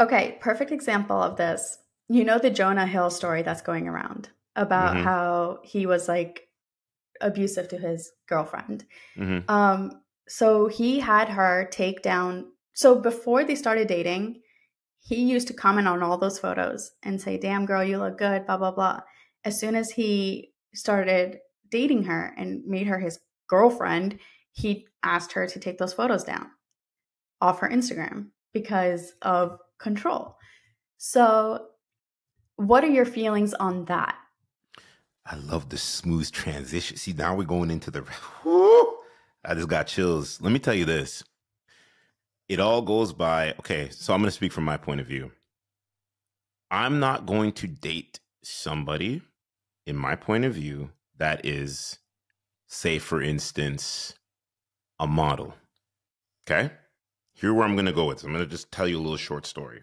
Okay, perfect example of this. You know the Jonah Hill story that's going around about Mhm. how he was like abusive to his girlfriend. hmm Um, so he had her take down. So before they started dating, he used to comment on all those photos and say, "Damn girl, you look good." Blah blah blah. As soon as he started dating her and made her his girlfriend, he asked her to take those photos down off her Instagram because of control. So, what are your feelings on that? I love the smooth transition. See, now we're going into the. Woo! I just got chills. Let me tell you this. It all goes by. Okay, so I'm going to speak from my point of view. I'm not going to date somebody, in my point of view, that is, say, for instance, a model. Okay? Here where I'm going to go with. this. I'm going to just tell you a little short story.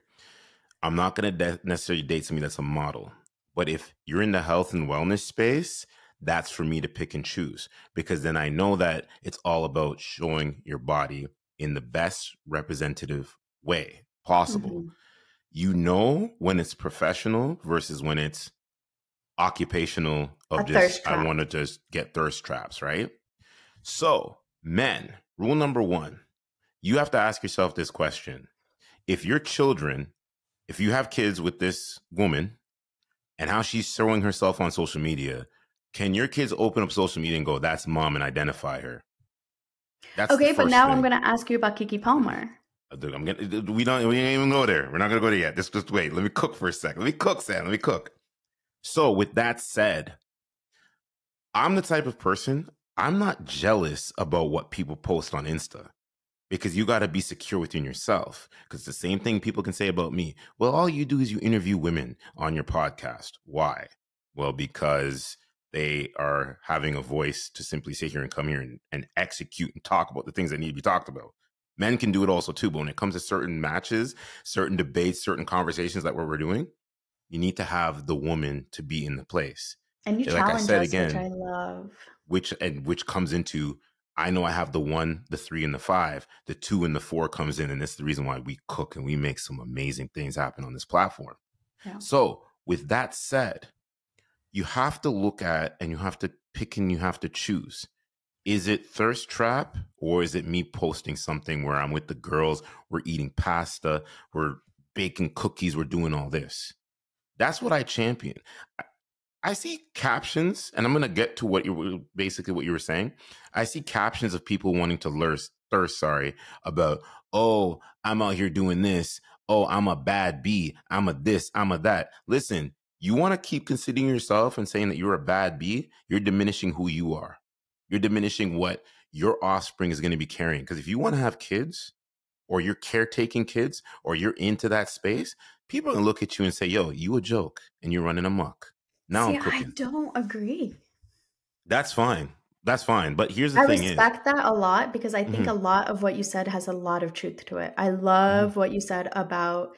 I'm not going to de- necessarily date somebody that's a model. But if you're in the health and wellness space, that's for me to pick and choose because then I know that it's all about showing your body in the best representative way possible. Mhm. You know when it's professional versus when it's occupational of A just I want to just get thirst traps, right? So, men, rule number 1, you have to ask yourself this question. If your children, if you have kids with this woman and how she's throwing herself on social media, can your kids open up social media and go, "That's mom," and identify her? That's Okay, but now thing. I'm going to ask you about Keke Palmer. Uh, dude, I'm gonna. We don't. We ain't even go there. We're not gonna go there yet. Just, just wait. Let me cook for a second. Let me cook, Sana. Let me cook. So, with that said, I'm the type of person. I'm not jealous about what people post on Insta because you got to be secure within yourself. Because the same thing people can say about me. Well, all you do is you interview women on your podcast. Why? Well, because they are having a voice to simply sit here and come here and, and execute and talk about the things that need to be talked about. Men can do it also too, but when it comes to certain matches, certain debates, certain conversations like what we're doing, you need to have the woman to be in the place And you Yeah, like I challenge said us, which again, I love. which and which comes into I know I have the one, the three, and the five. The two and the four comes in, and that's the reason why we cook and we make some amazing things happen on this platform. Yeah. So, with that said, you have to look at and you have to pick and you have to choose. Is it thirst trap or is it me posting something where I'm with the girls, we're eating pasta, we're baking cookies, we're doing all this? That's what I champion. I- see captions, and I'm gonna get to what you were basically what you were saying. I see captions of people wanting to thirst, thirst, sorry, about oh, I'm out here doing this. Oh, I'm a bad bee. I'm a this. I'm a that. Listen, you want to keep considering yourself and saying that you're a bad bee. You're diminishing who you are. You're diminishing what your offspring is going to be carrying. Because if you want to have kids, or you're caretaking kids, or you're into that space, people are gonna look at you and say, "Yo, you a joke, and you're running amok." Now See, I'm I don't agree. That's fine. That's fine. But here's the I thing: is respect that a lot because I think Mhm. a lot of what you said has a lot of truth to it. I Mm-hmm. love what you said about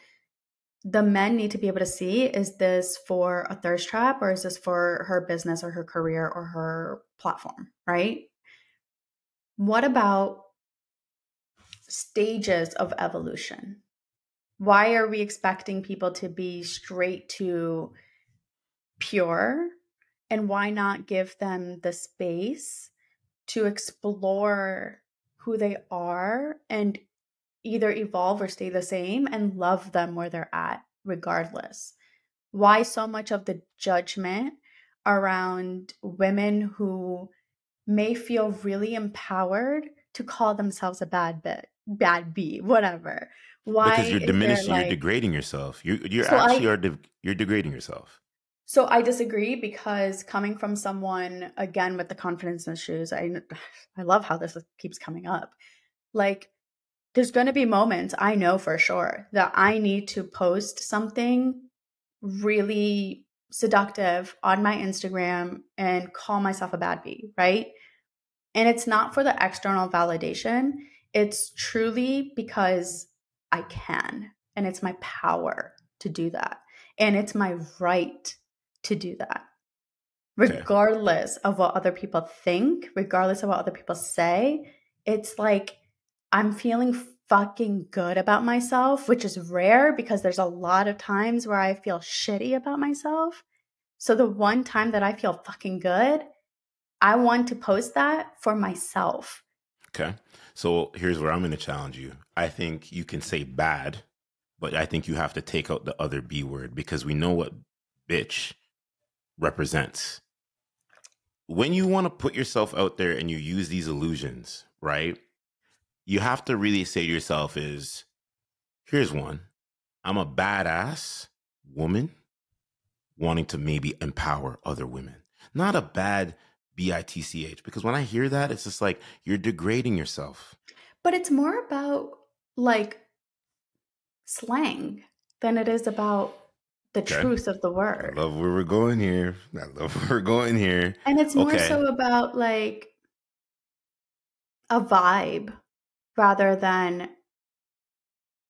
the men need to be able to see is this for a thirst trap or is this for her business or her career or her platform, right? What about stages of evolution? Why are we expecting people to be straight to pure? And why not give them the space to explore who they are and either evolve or stay the same and love them where they're at, regardless? Why so much of the judgment around women who may feel really empowered to call themselves a bad bit, bad bee, whatever? Why because you're diminishing, you're degrading yourself. You you So I- actually are de- you're degrading yourself. So I disagree because coming from someone again with the confidence issues, I I love how this keeps coming up. Like there's going to be moments I know for sure that I need to post something really seductive on my Instagram and call myself a bad bee, right? And it's not for the external validation. It's truly because I can and it's my power to do that. And it's my right to do that. Okay. Regardless of what other people think, regardless of what other people say, it's like I'm feeling fucking good about myself, which is rare because there's a lot of times where I feel shitty about myself. So the one time that I feel fucking good, I want to post that for myself. Okay. So here's where I'm going to challenge you. I think you can say bad, but I think you have to take out the other B word because we know what bitch represents. When you want to put yourself out there and you use these illusions, right? You have to really say to yourself is here's one. I'm a badass woman wanting to maybe empower other women. Not a bad B I T C H because when I hear that it's just like you're degrading yourself. But it's more about like slang than it is about the okay. truth of the word. I love where we're going here. I love where we're going here. And it's more okay. so about like a vibe rather than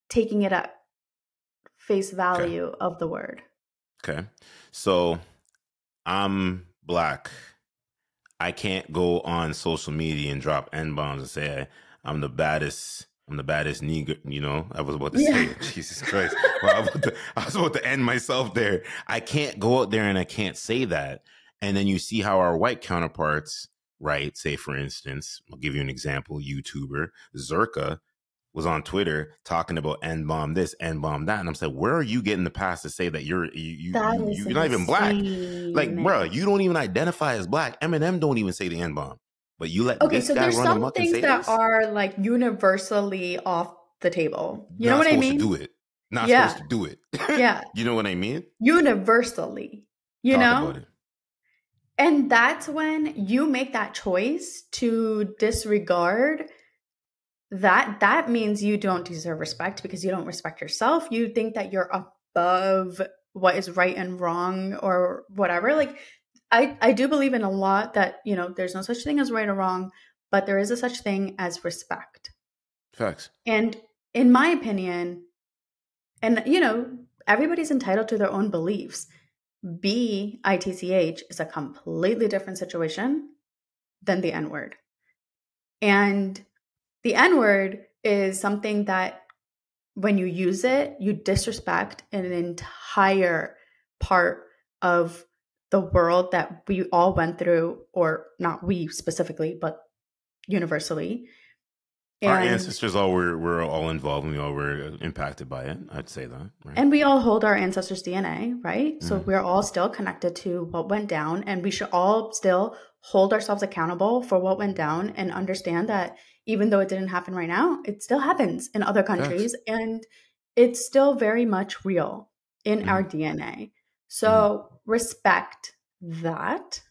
taking it at face value okay. of the word. Okay. So I'm black. I can't go on social media and drop N bombs and say I'm the baddest I'm the baddest nigga, you know. I was about to yeah. say it. Jesus Christ. well, I, was to, I was about to end myself there. I can't go out there and I can't say that. And then you see how our white counterparts, right? Say, for instance, I'll give you an example YouTuber Zherka was on Twitter talking about N bomb this, N bomb that. And I'm saying, where are you getting the pass to say that you're you, you, you are not even black? Like, bro, you don't even identify as black. Eminem don't even say the N bomb. But you let okay, so there's some things that this? are like universally off the table. You Not know what I mean? do it. Not yeah. supposed to do it. yeah. You know what I mean? Universally. You Talk know? And that's when you make that choice to disregard that that means you don't deserve respect because you don't respect yourself. You think that you're above what is right and wrong or whatever. Like I, I do believe in a lot that, you know, there's no such thing as right or wrong, but there is a such thing as respect. Facts. And in my opinion, and you know, everybody's entitled to their own beliefs. B I T C H is a completely different situation than the N word. And the N word is something that when you use it, you disrespect an entire part of the world that we all went through, or not we specifically, but universally. And, our ancestors all were, were all involved and we all were impacted by it. I'd say that. Right? And we all hold our ancestors' DNA, right? Mm-hmm. So we're all still connected to what went down, and we should all still hold ourselves accountable for what went down and understand that even though it didn't happen right now, it still happens in other countries yes. and it's still very much real in mm-hmm. our DNA. So mm-hmm. respect that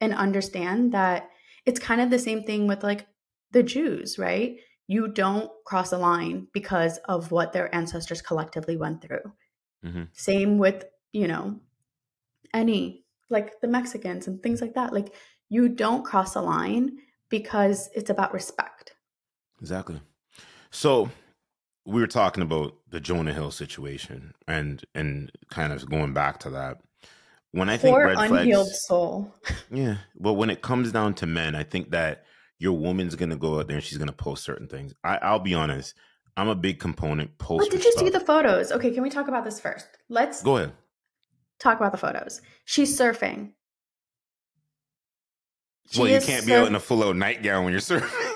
and understand that it's kind of the same thing with like the Jews, right? You don't cross a line because of what their ancestors collectively went through. Mm-hmm. Same with, you know, any like the Mexicans and things like that. Like you don't cross a line because it's about respect. Exactly. So we were talking about the Jonah Hill situation and and kind of going back to that. When I think Poor red unhealed flags, soul. Yeah, but when it comes down to men, I think that your woman's gonna go out there and she's gonna post certain things. I, will be honest. I'm a big component post. But did you stuff. see the photos? Okay, can we talk about this first? Let's go ahead. Talk about the photos. She's surfing. She well, you can't be out in a full out nightgown when you're surfing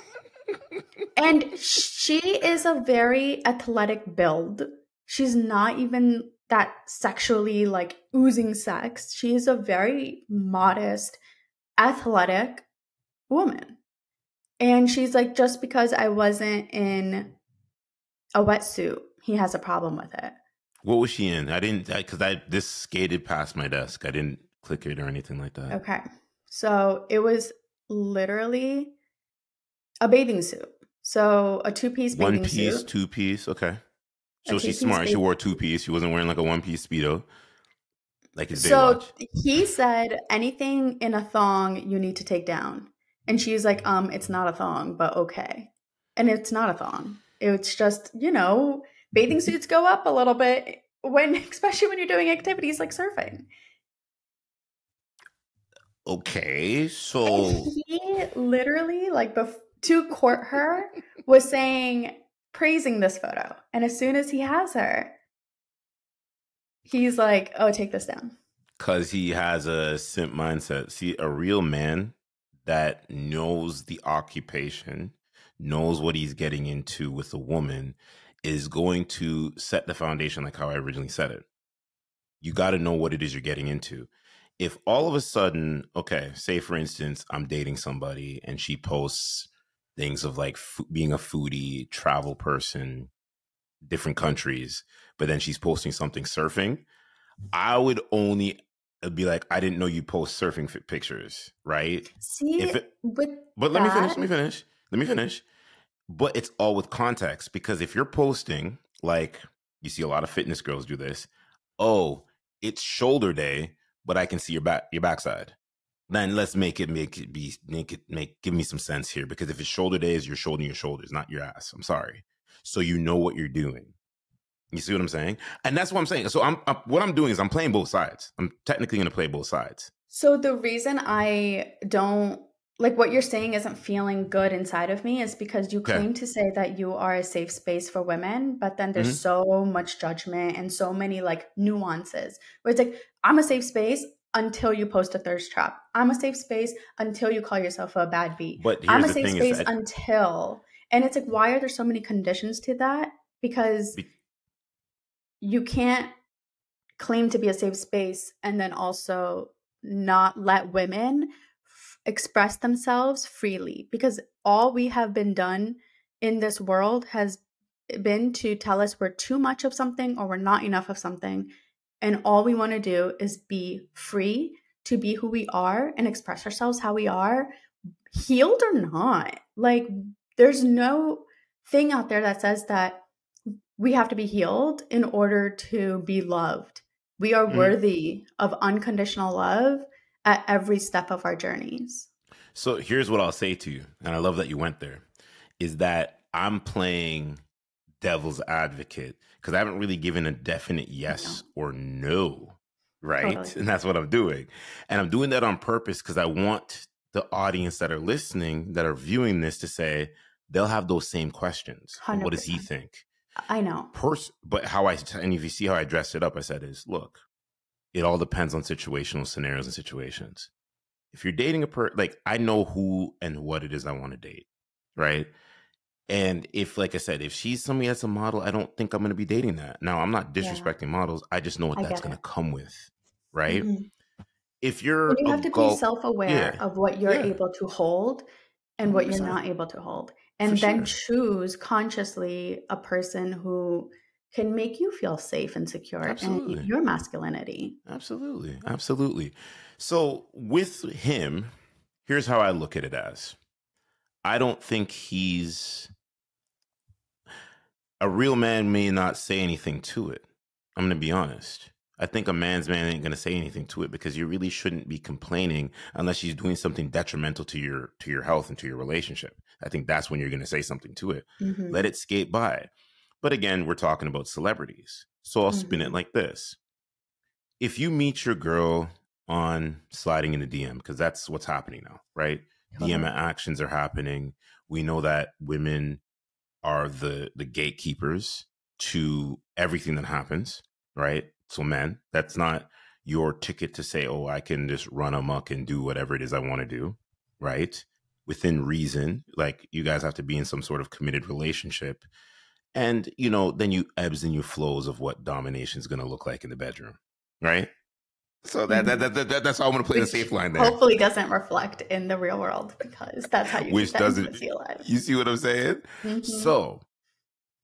and she is a very athletic build. She's not even that sexually like oozing sex. She's a very modest, athletic woman. And she's like, just because I wasn't in a wetsuit, he has a problem with it. What was she in? I didn't, because I, I, this skated past my desk. I didn't click it or anything like that. Okay. So it was literally a bathing suit. So a two piece bathing suit. one piece, suit. two piece. Okay. So she's smart. She wore two piece. She wasn't wearing like a one piece speedo. Like his So Baywatch. he said anything in a thong you need to take down, and she's like, um, it's not a thong, but okay. And it's not a thong. It's just you know bathing suits go up a little bit when, especially when you're doing activities like surfing. Okay, so and he literally like before to court her was saying praising this photo. And as soon as he has her, he's like, oh, take this down. Because he has a simp mindset. See, a real man that knows the occupation, knows what he's getting into with a woman, is going to set the foundation like how I originally said it. You got to know what it is you're getting into. If all of a sudden, okay, say for instance, I'm dating somebody and she posts things of like f- being a foodie, travel person, different countries, but then she's posting something surfing, I would only uh, be like, I didn't know you post surfing pictures, right? See, it, with but let that... me finish. Let me finish. Let me finish. But it's all with context because if you're posting, like you see a lot of fitness girls do this, oh, it's shoulder day, but I can see your back, your backside then let's make it make it be make it make give me some sense here because if it's shoulder days, you're shouldering your shoulders, not your ass. I'm sorry. So you know what you're doing. You see what I'm saying? And that's what I'm saying. So I'm, I'm what I'm doing is I'm playing both sides. I'm technically going to play both sides. So the reason I don't like what you're saying isn't feeling good inside of me is because you claim okay. to say that you are a safe space for women, but then there's mm-hmm. so much judgment and so many like nuances where it's like, I'm a safe space until you post a thirst trap. I'm a safe space until you call yourself a bad beat. But I'm a safe space that- until. And it's like, why are there so many conditions to that? Because Be- you can't claim to be a safe space and then also not let women f- express themselves freely because all we have been done in this world has been to tell us we're too much of something or we're not enough of something and all we want to do is be free to be who we are and express ourselves how we are, healed or not. Like, there's no thing out there that says that we have to be healed in order to be loved. We are mm. worthy of unconditional love at every step of our journeys. So here's what I'll say to you, and I love that you went there, is that I'm playing devil's advocate because I haven't really given a definite yes no. or no, right? Totally. And that's what I'm doing. And I'm doing that on purpose because I want the audience that are listening, that are viewing this, to say they'll have those same questions. What does he think? I know. Pers- but how I, and if you see how I dressed it up, I said, is look, it all depends on situational scenarios and situations. If you're dating a per, like I know who and what it is I want to date, right? And if, like I said, if she's somebody that's a model, I don't think I'm going to be dating that. Now, I'm not disrespecting yeah. models. I just know what I that's going to come with, right? Mm-hmm. If you're, you have to be self-aware yeah. of what you're yeah. able to hold and what you are not able to hold, and For then sure. choose consciously a person who can make you feel safe and secure Absolutely. in your masculinity. Absolutely, absolutely. So with him, here's how I look at it as I don't think he's a real man may not say anything to it. I'm going to be honest. I think a man's man ain't going to say anything to it because you really shouldn't be complaining unless he's doing something detrimental to your to your health and to your relationship. I think that's when you're going to say something to it. Mm-hmm. Let it skate by. But again, we're talking about celebrities. So I'll mm-hmm. spin it mm-hmm. like this. If you meet your girl on sliding in the DM because that's what's happening now, right? DM actions are happening. We know that women are the the gatekeepers to everything that happens, right? So men, that's not your ticket to say, "Oh, I can just run amok and do whatever it is I want to do," right? Within reason, like you guys have to be in some sort of committed relationship. And, you know, then you ebbs and you flows of what domination is going to look like in the bedroom, right? So that, that, that, that that's how I'm going to play Which the safe line there. Hopefully, doesn't reflect in the real world because that's how you. Which doesn't. You see what I'm saying? Mm-hmm. So,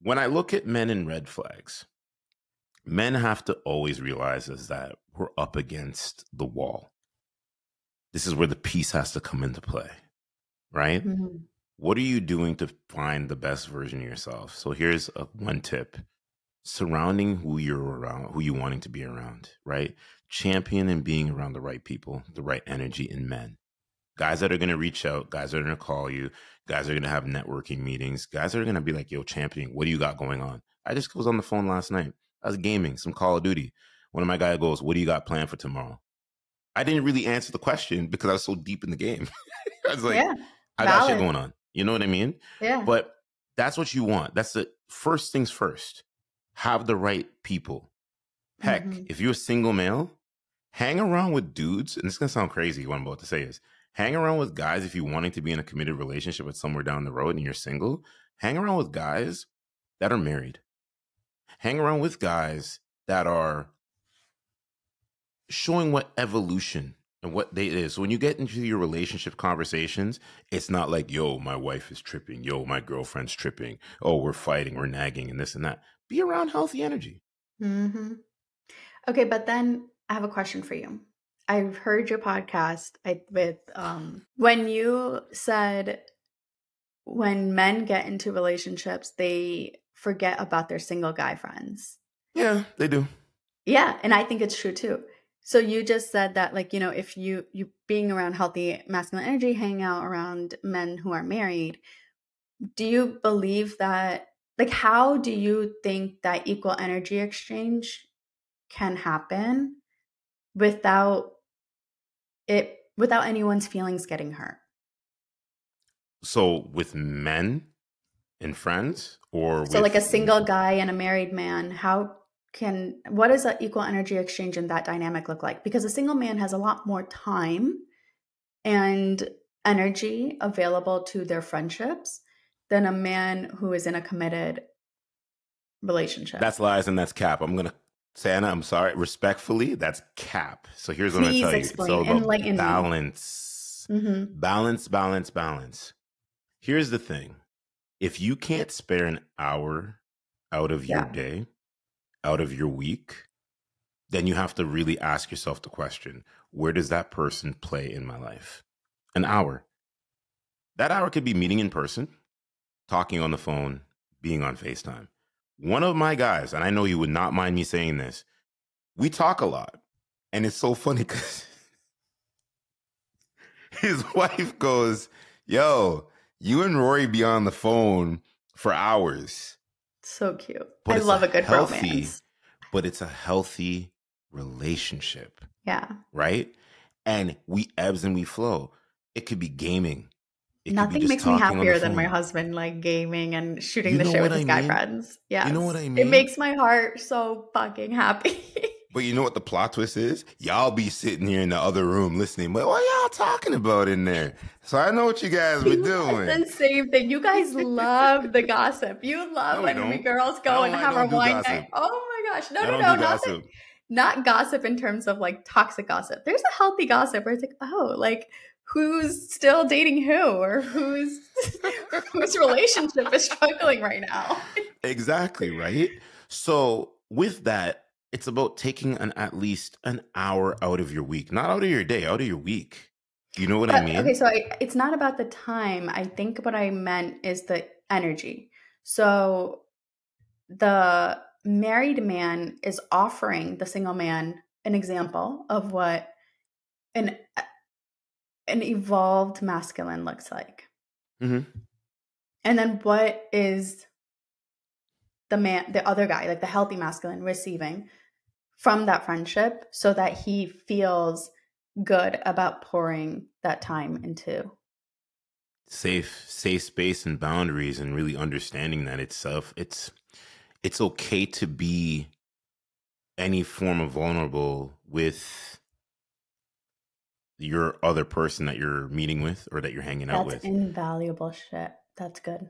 when I look at men in red flags, men have to always realize is that we're up against the wall. This is where the peace has to come into play, right? Mm-hmm. What are you doing to find the best version of yourself? So here's a, one tip: surrounding who you're around, who you wanting to be around, right? Champion and being around the right people, the right energy in men. Guys that are going to reach out, guys that are going to call you, guys are going to have networking meetings, guys that are going to be like, yo, champion, what do you got going on? I just was on the phone last night. I was gaming some Call of Duty. One of my guys goes, what do you got planned for tomorrow? I didn't really answer the question because I was so deep in the game. I was like, yeah, I got shit going on. You know what I mean? Yeah. But that's what you want. That's the first things first, have the right people. Heck, Mm-hmm. if you're a single male, hang around with dudes, and it's gonna sound crazy. What I'm about to say is hang around with guys if you're wanting to be in a committed relationship with somewhere down the road and you're single. Hang around with guys that are married. Hang around with guys that are showing what evolution and what they is. So when you get into your relationship conversations, it's not like, yo, my wife is tripping, yo, my girlfriend's tripping, oh, we're fighting, we're nagging, and this and that. Be around healthy energy. hmm Okay, but then I have a question for you. I've heard your podcast I, with um, when you said when men get into relationships, they forget about their single guy friends. Yeah, they do. Yeah, and I think it's true too. So you just said that like, you know, if you you being around healthy masculine energy, hang out around men who are married, do you believe that like how do you think that equal energy exchange can happen without it without anyone's feelings getting hurt? So with men and friends, or So like a single guy and a married man, how can what does an equal energy exchange in that dynamic look like? Because a single man has a lot more time and energy available to their friendships than a man who is in a committed relationship. That's lies and that's cap. I'm gonna say, Sana, I'm sorry, respectfully, that's cap. So here's what I'm gonna tell you. About Enlighten balance. hmm Balance, balance, balance. Here's the thing. If you can't spare an hour out of your day, out of your week, then you have to really ask yourself the question, where does that person play in my life? An hour. That hour could be meeting in person, talking on the phone, being on FaceTime. One of my guys, and I know you would not mind me saying this, we talk a lot. And it's so funny because his wife goes, Yo, you and Rory be on the phone for hours. So cute. But I love a a good healthy- romance. But it's a healthy relationship, Yeah. right? And we ebbs and we flow. It could be gaming. Nothing makes me talking on the happier than my husband like gaming and shooting You the shit with his I guy mean? friends. Yeah. You know what I mean. It makes my heart so fucking happy. But you know what the plot twist is? Y'all be sitting here in the other room listening. But what y'all talking about in there? So I know what you guys be It's doing. the same thing. You guys love the gossip. You love No, when we don't. girls go and have our wine gossip. night. Oh my gosh. No, I no, no. do Not, gossip. not gossip in terms of like toxic gossip. There's a healthy gossip where it's like, oh, like who's still dating who or who's whose relationship is struggling right now. Exactly, right? So with that, it's about taking an at least an hour out of your week, not out of your day, out of your week. You know what I mean? Okay, so I, it's not about the time. I think what I meant is the energy. So the married man is offering the single man an example of what an an evolved masculine looks like. Mhm. And then what is the man the other guy, like the healthy masculine receiving from that friendship so that he feels good about pouring that time into safe safe space and boundaries and really understanding that itself it's it's okay to be any form of vulnerable with your other person that you're meeting with or that you're hanging out That's with invaluable shit. That's good.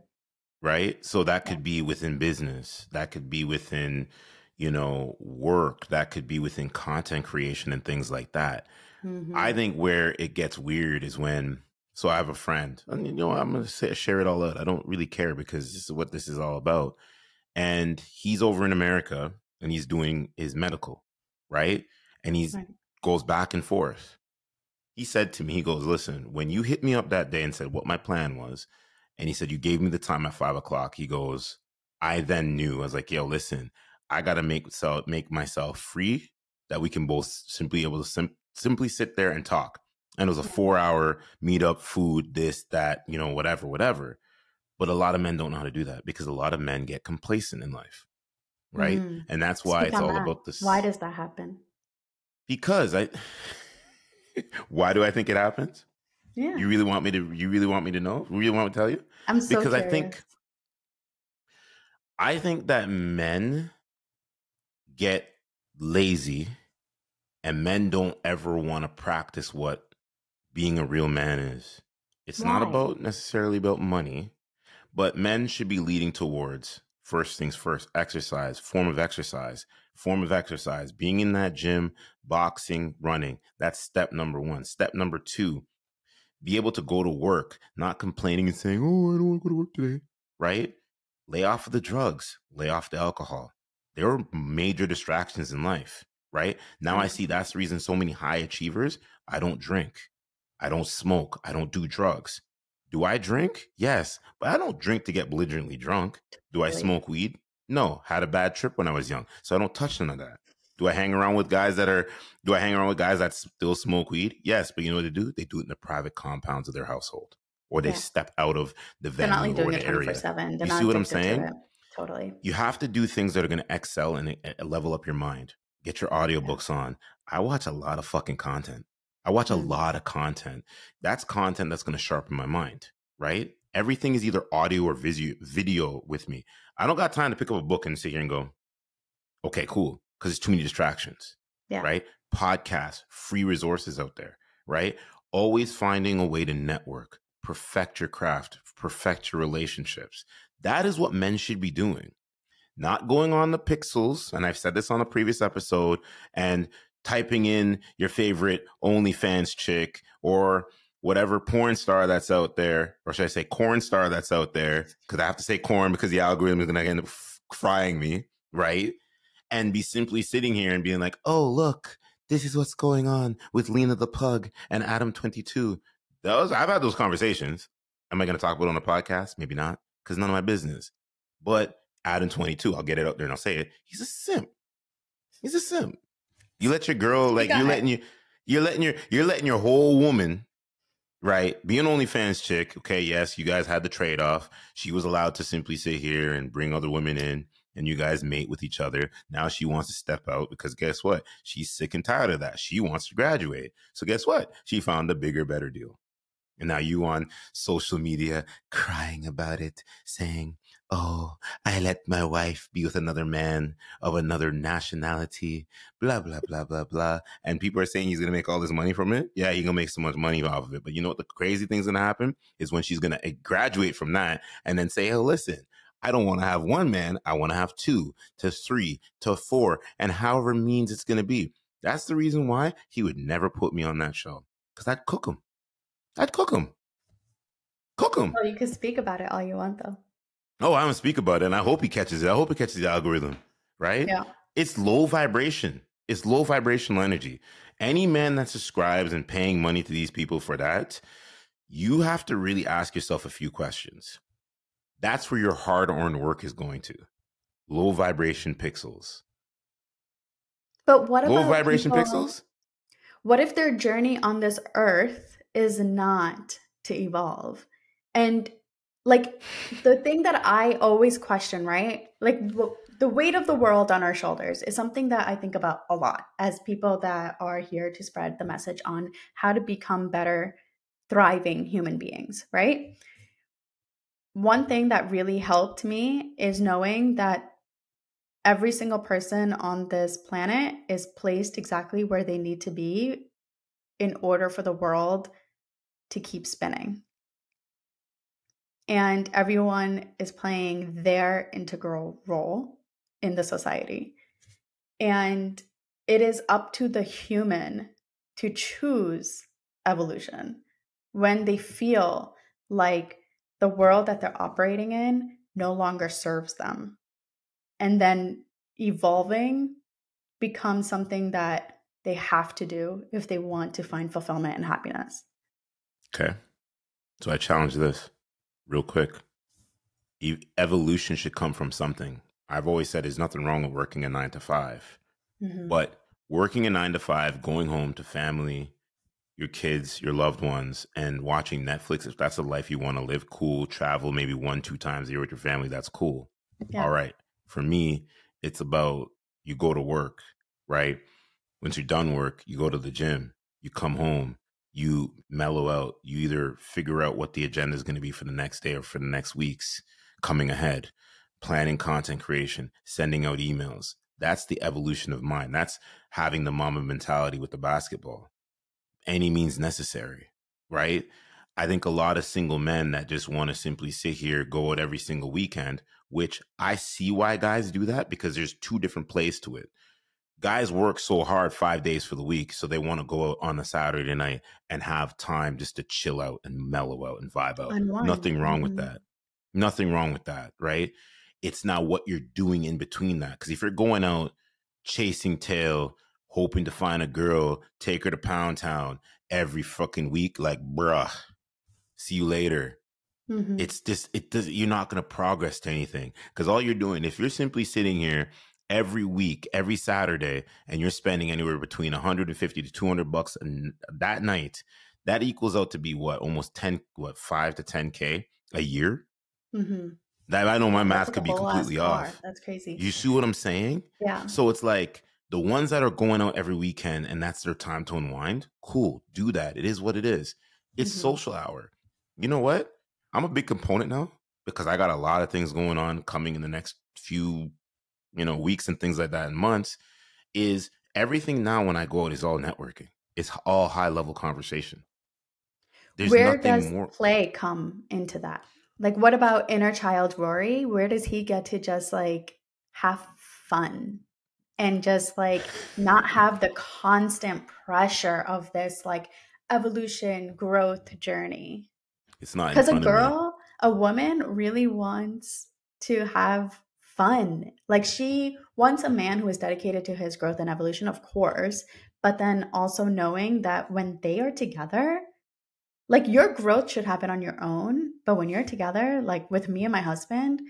right so that could be within business that could be within you know work that could be within content creation and things like that Mhm. I think where it gets weird is when. So I have a friend, and you know, I'm gonna say, share it all out. I don't really care because this is what this is all about. And he's over in America, and he's doing his medical, right? And he's Right. goes back and forth. He said to me, he goes, "Listen, when you hit me up that day and said what my plan was, and he said you gave me the time at five o'clock. He goes, I then knew. I was like, yo, listen, I gotta make so make myself free that we can both simply able to sim- simply sit there and talk. And it was a four hour meetup, food, this, that, you know, whatever, whatever. But a lot of men don't know how to do that because a lot of men get complacent in life, right? Mm. And that's why Speak it's all that. about this. Why does that happen? because I. why do I think it happens? Yeah. You really want me to? You really want me to know? You really want me to tell you? I'm so because I think I think that men get lazy and men don't ever want to practice what being a real man is. It's Why? not about necessarily about money, but men should be leading towards first things first exercise, form of exercise, form of exercise, being in that gym, boxing, running. That's step number one. Step number two, be able to go to work, not complaining and saying, Oh, I don't want to go to work today. Right? Lay off of the drugs, lay off the alcohol. There are major distractions in life, right? Now I see that's the reason so many high achievers, I don't drink. I don't smoke. I don't do drugs. Do I drink? Yes, but I don't drink to get belligerently drunk. Do I smoke weed? No, had a bad trip when I was young, so I don't touch none of that. Do I hang around with guys that are? Do I hang around with guys that still smoke weed? Yes, but you know what they do? They do it in the private compounds of their household, or they Yeah. step out of the They're venue not like or doing the it 24 area. 7. They're You see what I'm saying? Totally. You have to do things that are going to excel and uh, level up your mind. Get your audiobooks on. I watch a lot of fucking content. I watch a Mm. lot of content. That's content that's going to sharpen my mind, right? Everything is either audio or video, video with me. I don't got time to pick up a book and sit here and go, okay, cool, because it's too many distractions, Yeah. right? Podcasts, free resources out there, right? Always finding a way to network, perfect your craft, perfect your relationships. That is what men should be doing. Not going on the pixels, and I've said this on a previous episode, and typing in your favorite OnlyFans chick or whatever porn star that's out there, or should I say corn star that's out there? Because I have to say corn because the algorithm is going to end up f- frying me, right? And be simply sitting here and being like, oh, look, this is what's going on with Lena the Plug and Adam 22. Those, I've had those conversations. Am I going to talk about it on a podcast? Maybe not, because none of my business. But Adam 22, I'll get it out there and I'll say it. He's a simp. He's a simp. You let your girl, like you're it. letting you, you're letting your, you're letting your whole woman, right? Being an OnlyFans chick. Okay, yes, you guys had the trade off. She was allowed to simply sit here and bring other women in, and you guys mate with each other. Now she wants to step out because guess what? She's sick and tired of that. She wants to graduate. So guess what? She found a bigger, better deal. And now you on social media crying about it, saying, Oh, I let my wife be with another man of another nationality, blah, blah, blah, blah, blah. And people are saying he's going to make all this money from it. Yeah, he's going to make so much money off of it. But you know what the crazy thing's going to happen is when she's going to eh, graduate from that and then say, Oh, listen, I don't want to have one man. I want to have two to three to four and however means it's going to be. That's the reason why he would never put me on that show because I'd cook him. I'd cook him. Cook him. Well, you can speak about it all you want, though. Oh, I don't speak about it, and I hope he catches it. I hope he catches the algorithm, right? Yeah. It's low vibration. It's low vibrational energy. Any man that subscribes and paying money to these people for that, you have to really ask yourself a few questions. That's where your hard earned work is going to. Low vibration pixels. But what Low about vibration people- pixels? What if their journey on this earth is not to evolve? And like the thing that I always question, right? Like the weight of the world on our shoulders is something that I think about a lot as people that are here to spread the message on how to become better, thriving human beings, right? One thing that really helped me is knowing that every single person on this planet is placed exactly where they need to be in order for the world to keep spinning. And everyone is playing their integral role in the society. And it is up to the human to choose evolution when they feel like the world that they're operating in no longer serves them and then evolving becomes something that they have to do if they want to find fulfillment and happiness. Okay. So I challenge this real quick. Evolution should come from something. I've always said there's nothing wrong with working a nine to five, Mhm. but working a nine to five, going home to family, your kids, your loved ones, and watching Netflix, if that's the life you want to live, cool, travel maybe one, two times a year with your family, that's cool. Yeah. All right. For me, it's about you go to work, right? Once you're done work, you go to the gym, you come home, you mellow out, you either figure out what the agenda is going to be for the next day or for the next weeks coming ahead. planning content creation, sending out emails. That's the evolution of mine. That's having the Mamba mentality with the basketball. Any means necessary, right? I think a lot of single men that just want to simply sit here, go out every single weekend, which I see why guys do that because there's two different plays to it. Guys work so hard five days for the week, so they want to go out on a Saturday night and have time just to chill out and mellow out and vibe out. Unwind. Nothing wrong with Mhm. that. Nothing wrong with that, right? It's not what you're doing in between that. Because if you're going out chasing tail, hoping to find a girl, take her to Pound Town every fucking week, like, bruh, see you later. Mhm. It's just, it does, you're not going to progress to anything. Because all you're doing, if you're simply sitting here every week, every Saturday, and you're spending anywhere between 150 to 200 bucks that night, that equals out to be what? Almost 10, what, 5 to 10K a year? Mhm. That I know my math could be completely off. That's crazy. You see what I'm saying? yeah. So it's like the ones that are going out every weekend and that's their time to unwind, cool, do that. It is what it is. It's Mhm. social hour. You know what? I'm a big component now because I got a lot of things going on coming in the next few, you know, weeks and things like that and months. Is everything now when I go out is all networking. It's all high level conversation. There's Where nothing does more. play come into that? Like, what about inner child Rory? Where does he get to just like have fun and just like not have the constant pressure of this like evolution growth journey? It's not Because a front of me. girl, a woman really wants to have fun. Like, she wants a man who is dedicated to his growth and evolution, of course, but then also knowing that when they are together, like your growth should happen on your own but when you're together like with me and my husband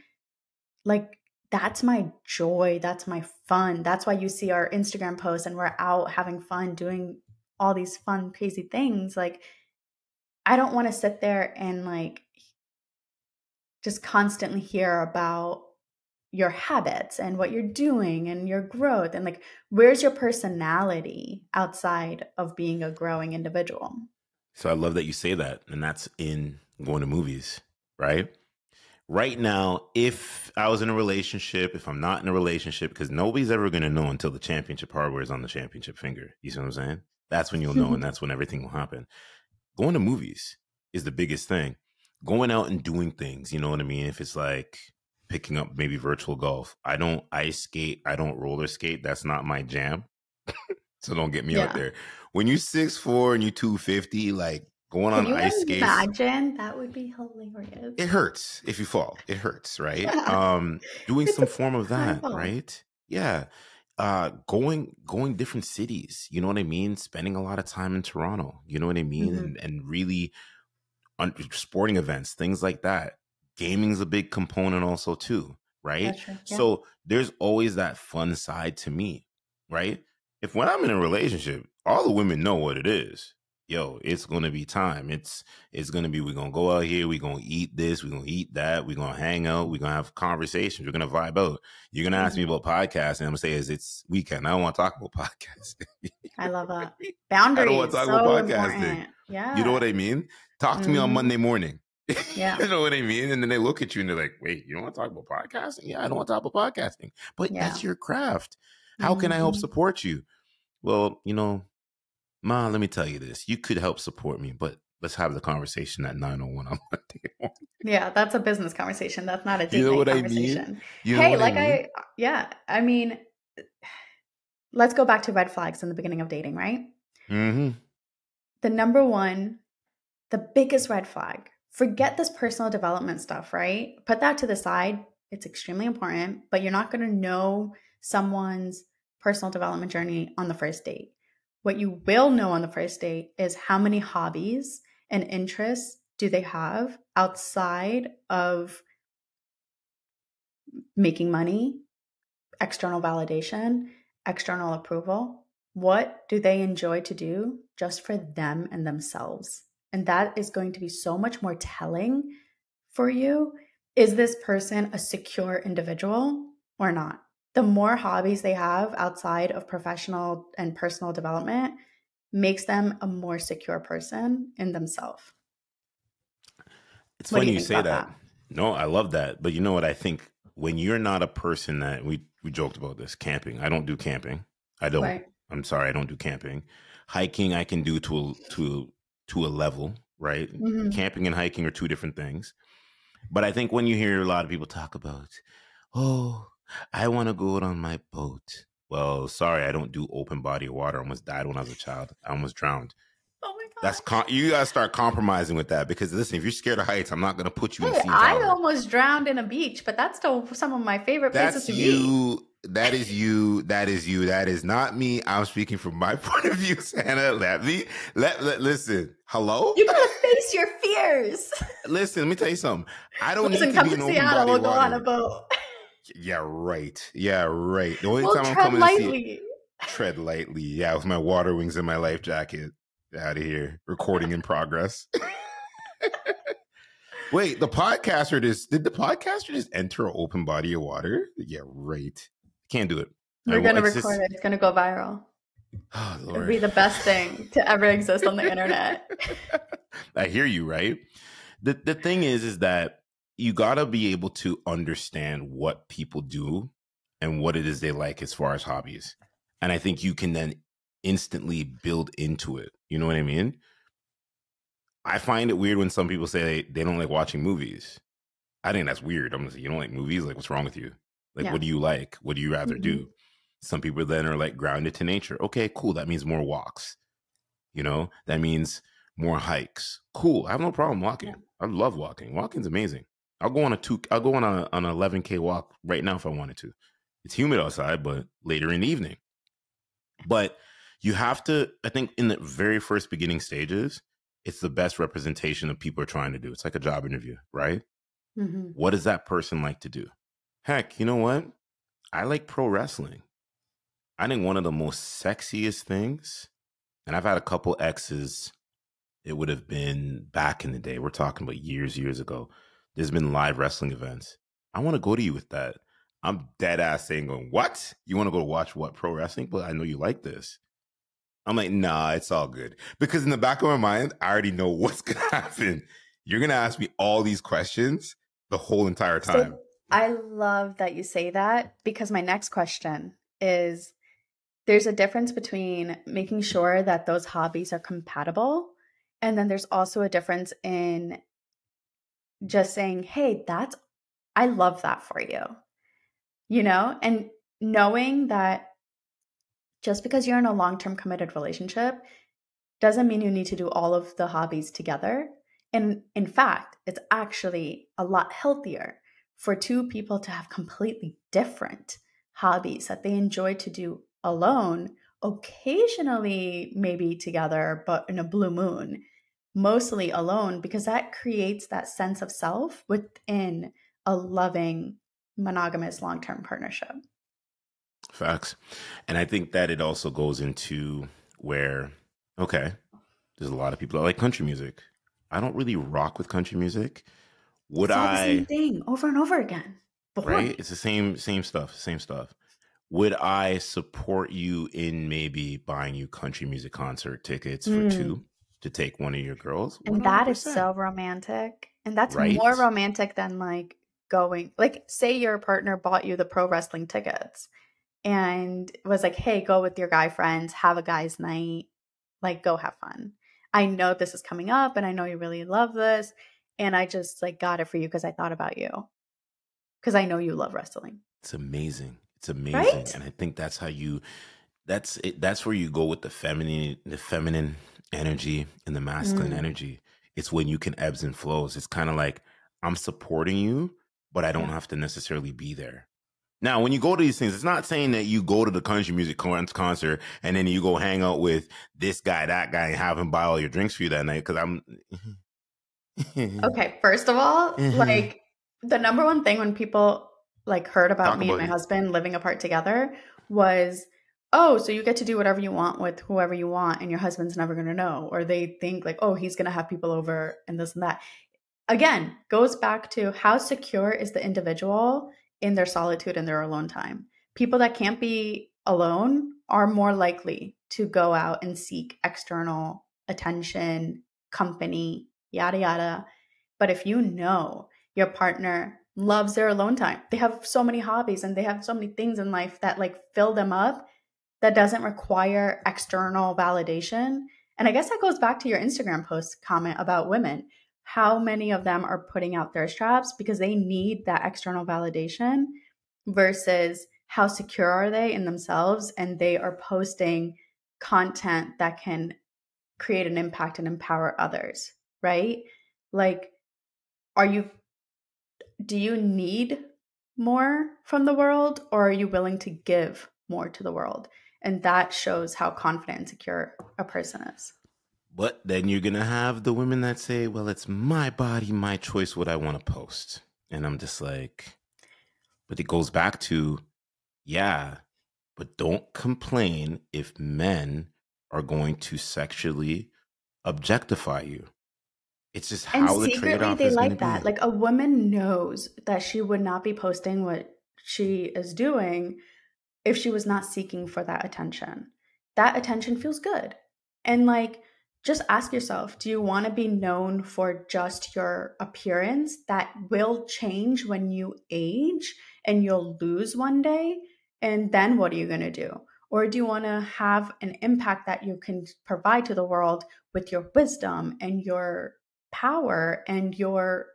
like that's my joy that's my fun that's why you see our instagram posts and we're out having fun doing all these fun crazy things like i don't want to sit there and like just constantly hear about your habits and what you're doing and your growth and like where's your personality outside of being a growing individual So I love that you say that, and that's in going to movies, right? Right now, if I was in a relationship, if I'm not in a relationship, because nobody's ever going to know until the championship hardware is on the championship finger. You see what I'm saying? That's when you'll know, and that's when everything will happen. Going to movies is the biggest thing. Going out and doing things, you know what I mean? If it's like picking up maybe virtual golf, I don't ice skate, I don't roller skate. That's not my jam. so don't get me out there. When you six four and you two fifty, like going on Can you ice skates, imagine? That would be hilarious. it hurts if you fall. It hurts, right? Yeah. Um, doing some form of that, right? Yeah. Uh, going going different cities. You know what I mean? Spending a lot of time in Toronto. You know what I mean? Mhm. And and really, on sporting events, things like that. Gaming's a big component also too, right? Yeah. So there's always that fun side to me, right? If when I'm in a relationship, all the women know what it is. Yo, it's gonna be time. It's it's gonna be we're gonna go out here, we're gonna eat this, we're gonna eat that, we're gonna hang out, we're gonna have conversations, we're gonna vibe out. You're gonna ask me Mhm. about podcasting, I'm gonna say is it's weekend. I don't want to talk about podcasting. I love that. Boundaries. wanna talk so about podcasting. important. Yeah. You know what I mean? Talk to me on Mhm. Monday morning. Yeah. you know what I mean? And then they look at you and they're like, wait, you don't want to talk about podcasting? Yeah, I don't want to talk about podcasting. But Yeah. that's your craft. How can I help Mhm. support you? Well, you know, Ma, let me tell you this. You could help support me, but let's have the conversation at 901 on Monday. Yeah, that's a business conversation. That's not a date You know what I mean? You know hey, like I mean? I, yeah, I mean, let's go back to red flags in the beginning of dating, right? mm-hmm. The number one, the biggest red flag. Forget this personal development stuff, right? Put that to the side. It's extremely important, but you're not going to know someone's personal development journey on the first date. What you will know on the first date is how many hobbies and interests do they have outside of making money, external validation, external approval. What do they enjoy to do just for them and themselves? And that is going to be so much more telling for you. Is this person a secure individual or not? The more hobbies they have outside of professional and personal development makes them a more secure person in themselves. It's What funny you you, say about that. No, I love that. But you know what I think when you're not a person that we we joked about this camping. I don't do camping. I don't. Right. I'm sorry, I don't do camping. Hiking I can do to a to to a level, right? Mm-hmm. Camping and hiking are two different things. But I think when you hear a lot of people talk about, oh, I want to go out on my boat. Well, sorry, I don't do open body water. I almost died when I was a child. I almost drowned. Oh my god. That's con- you gotta start compromising with that because listen, if you're scared of heights, I'm not gonna put you hey, in. Sea I almost drowned in a beach, but that's still some of my favorite places to you, be. That is you. That is you. That is not me. I'm speaking from my point of view, Sana. Let me let, let listen. Hello. You gotta face your fears. Listen, let me tell you something. I don't listen, need to come be to Seattle. We'll go on a boat. Yeah, right. Yeah, right. The only we'll time I'm coming lightly. to see tread lightly. Yeah, with my water wings and my life jacket. Out of here. Recording in progress. Wait, the podcaster just did the podcaster just enter an open body of water? Yeah, right. Can't do it. We're gonna record just... it. It's gonna go viral. Oh, Lord. It'd be the best thing to ever exist on the internet. I hear you, right? The the thing is, is that you gotta be able to understand what people do and what it is they like as far as hobbies. And I think you can then instantly build into it. You know what I mean? I find it weird when some people say they, they don't like watching movies. I think that's weird. I'm gonna say, you don't like movies? Like, what's wrong with you? Like, yeah. what do you like? What do you rather mm-hmm. do? Some people then are like grounded to nature. Okay, cool. That means more walks. You know, that means more hikes. Cool. I have no problem walking. Yeah. I love walking. Walking's amazing. I'll go on a two. I'll go on a on an 11k walk right now if I wanted to. It's humid outside, but later in the evening. But you have to. I think in the very first beginning stages, it's the best representation of people are trying to do. It's like a job interview, right? Mm-hmm. What does that person like to do? Heck, you know what? I like pro wrestling. I think one of the most sexiest things, and I've had a couple exes, it would have been back in the day. We're talking about years, years ago. There's been live wrestling events. I want to go to you with that. I'm dead ass saying, going, What? You want to go watch what pro wrestling? But I know you like this. I'm like, nah, it's all good. Because in the back of my mind, I already know what's gonna happen. You're gonna ask me all these questions the whole entire time. So I love that you say that because my next question is there's a difference between making sure that those hobbies are compatible and then there's also a difference in just saying hey that's i love that for you you know? And knowing that just because you're in a long-term committed relationship doesn't mean you need to do all of the hobbies together. And in fact it's actually a lot healthier for two people to have completely different hobbies that they enjoy to do alone, occasionally maybe together, but in a blue moon, mostly alone, because that creates that sense of self within a loving, monogamous long term partnership. Facts. And I think that it also goes into where, okay, there's a lot of people that like country music. I don't really rock with country music. Would I? same thing over and over again. Before. Right? It's the same same stuff, same stuff would I support you in maybe buying you country music concert tickets for mm. two to take one of your girls? 100%. And that is so romantic. And that's right? more romantic than like going, like, say your partner bought you the pro wrestling tickets and was like, hey, go with your guy friends, have a guy's night, like, go have fun. I know this is coming up and I know you really love this. And I just like got it for you because I thought about you because I know you love wrestling. It's amazing. It's amazing, right? and I think that's how you. That's it. That's where you go with the feminine, the feminine energy and the masculine mm. energy. It's when you can ebbs and flows. It's kind of like I'm supporting you, but I don't have to necessarily be there. Now, when you go to these things, it's not saying that you go to the country music concert and then you go hang out with this guy, that guy, and have him buy all your drinks for you that night. Because I'm Mm-hmm. okay. First of all, mm-hmm. like the number one thing when people like heard about Talk me about and my you. husband living apart together was oh so you get to do whatever you want with whoever you want and your husband's never going to know or they think like oh he's going to have people over and this and that again goes back to how secure is the individual in their solitude and their alone time people that can't be alone are more likely to go out and seek external attention company yada yada but if you know your partner loves their alone time. They have so many hobbies and they have so many things in life that like fill them up that doesn't require external validation. And I guess that goes back to your Instagram post comment about women. How many of them are putting out their straps because they need that external validation versus how secure are they in themselves and they are posting content that can create an impact and empower others, right? Like, are you, do you need more from the world or are you willing to give more to the world? And that shows how confident and secure a person is. But then you're going to have the women that say, well, it's my body, my choice, what I want to post. And I'm just like, but it goes back to, yeah, but don't complain if men are going to sexually objectify you. It's just how and the secretly they like that. Be. Like a woman knows that she would not be posting what she is doing if she was not seeking for that attention. That attention feels good. And like just ask yourself, do you want to be known for just your appearance that will change when you age and you'll lose one day? And then what are you going to do? Or do you want to have an impact that you can provide to the world with your wisdom and your power and your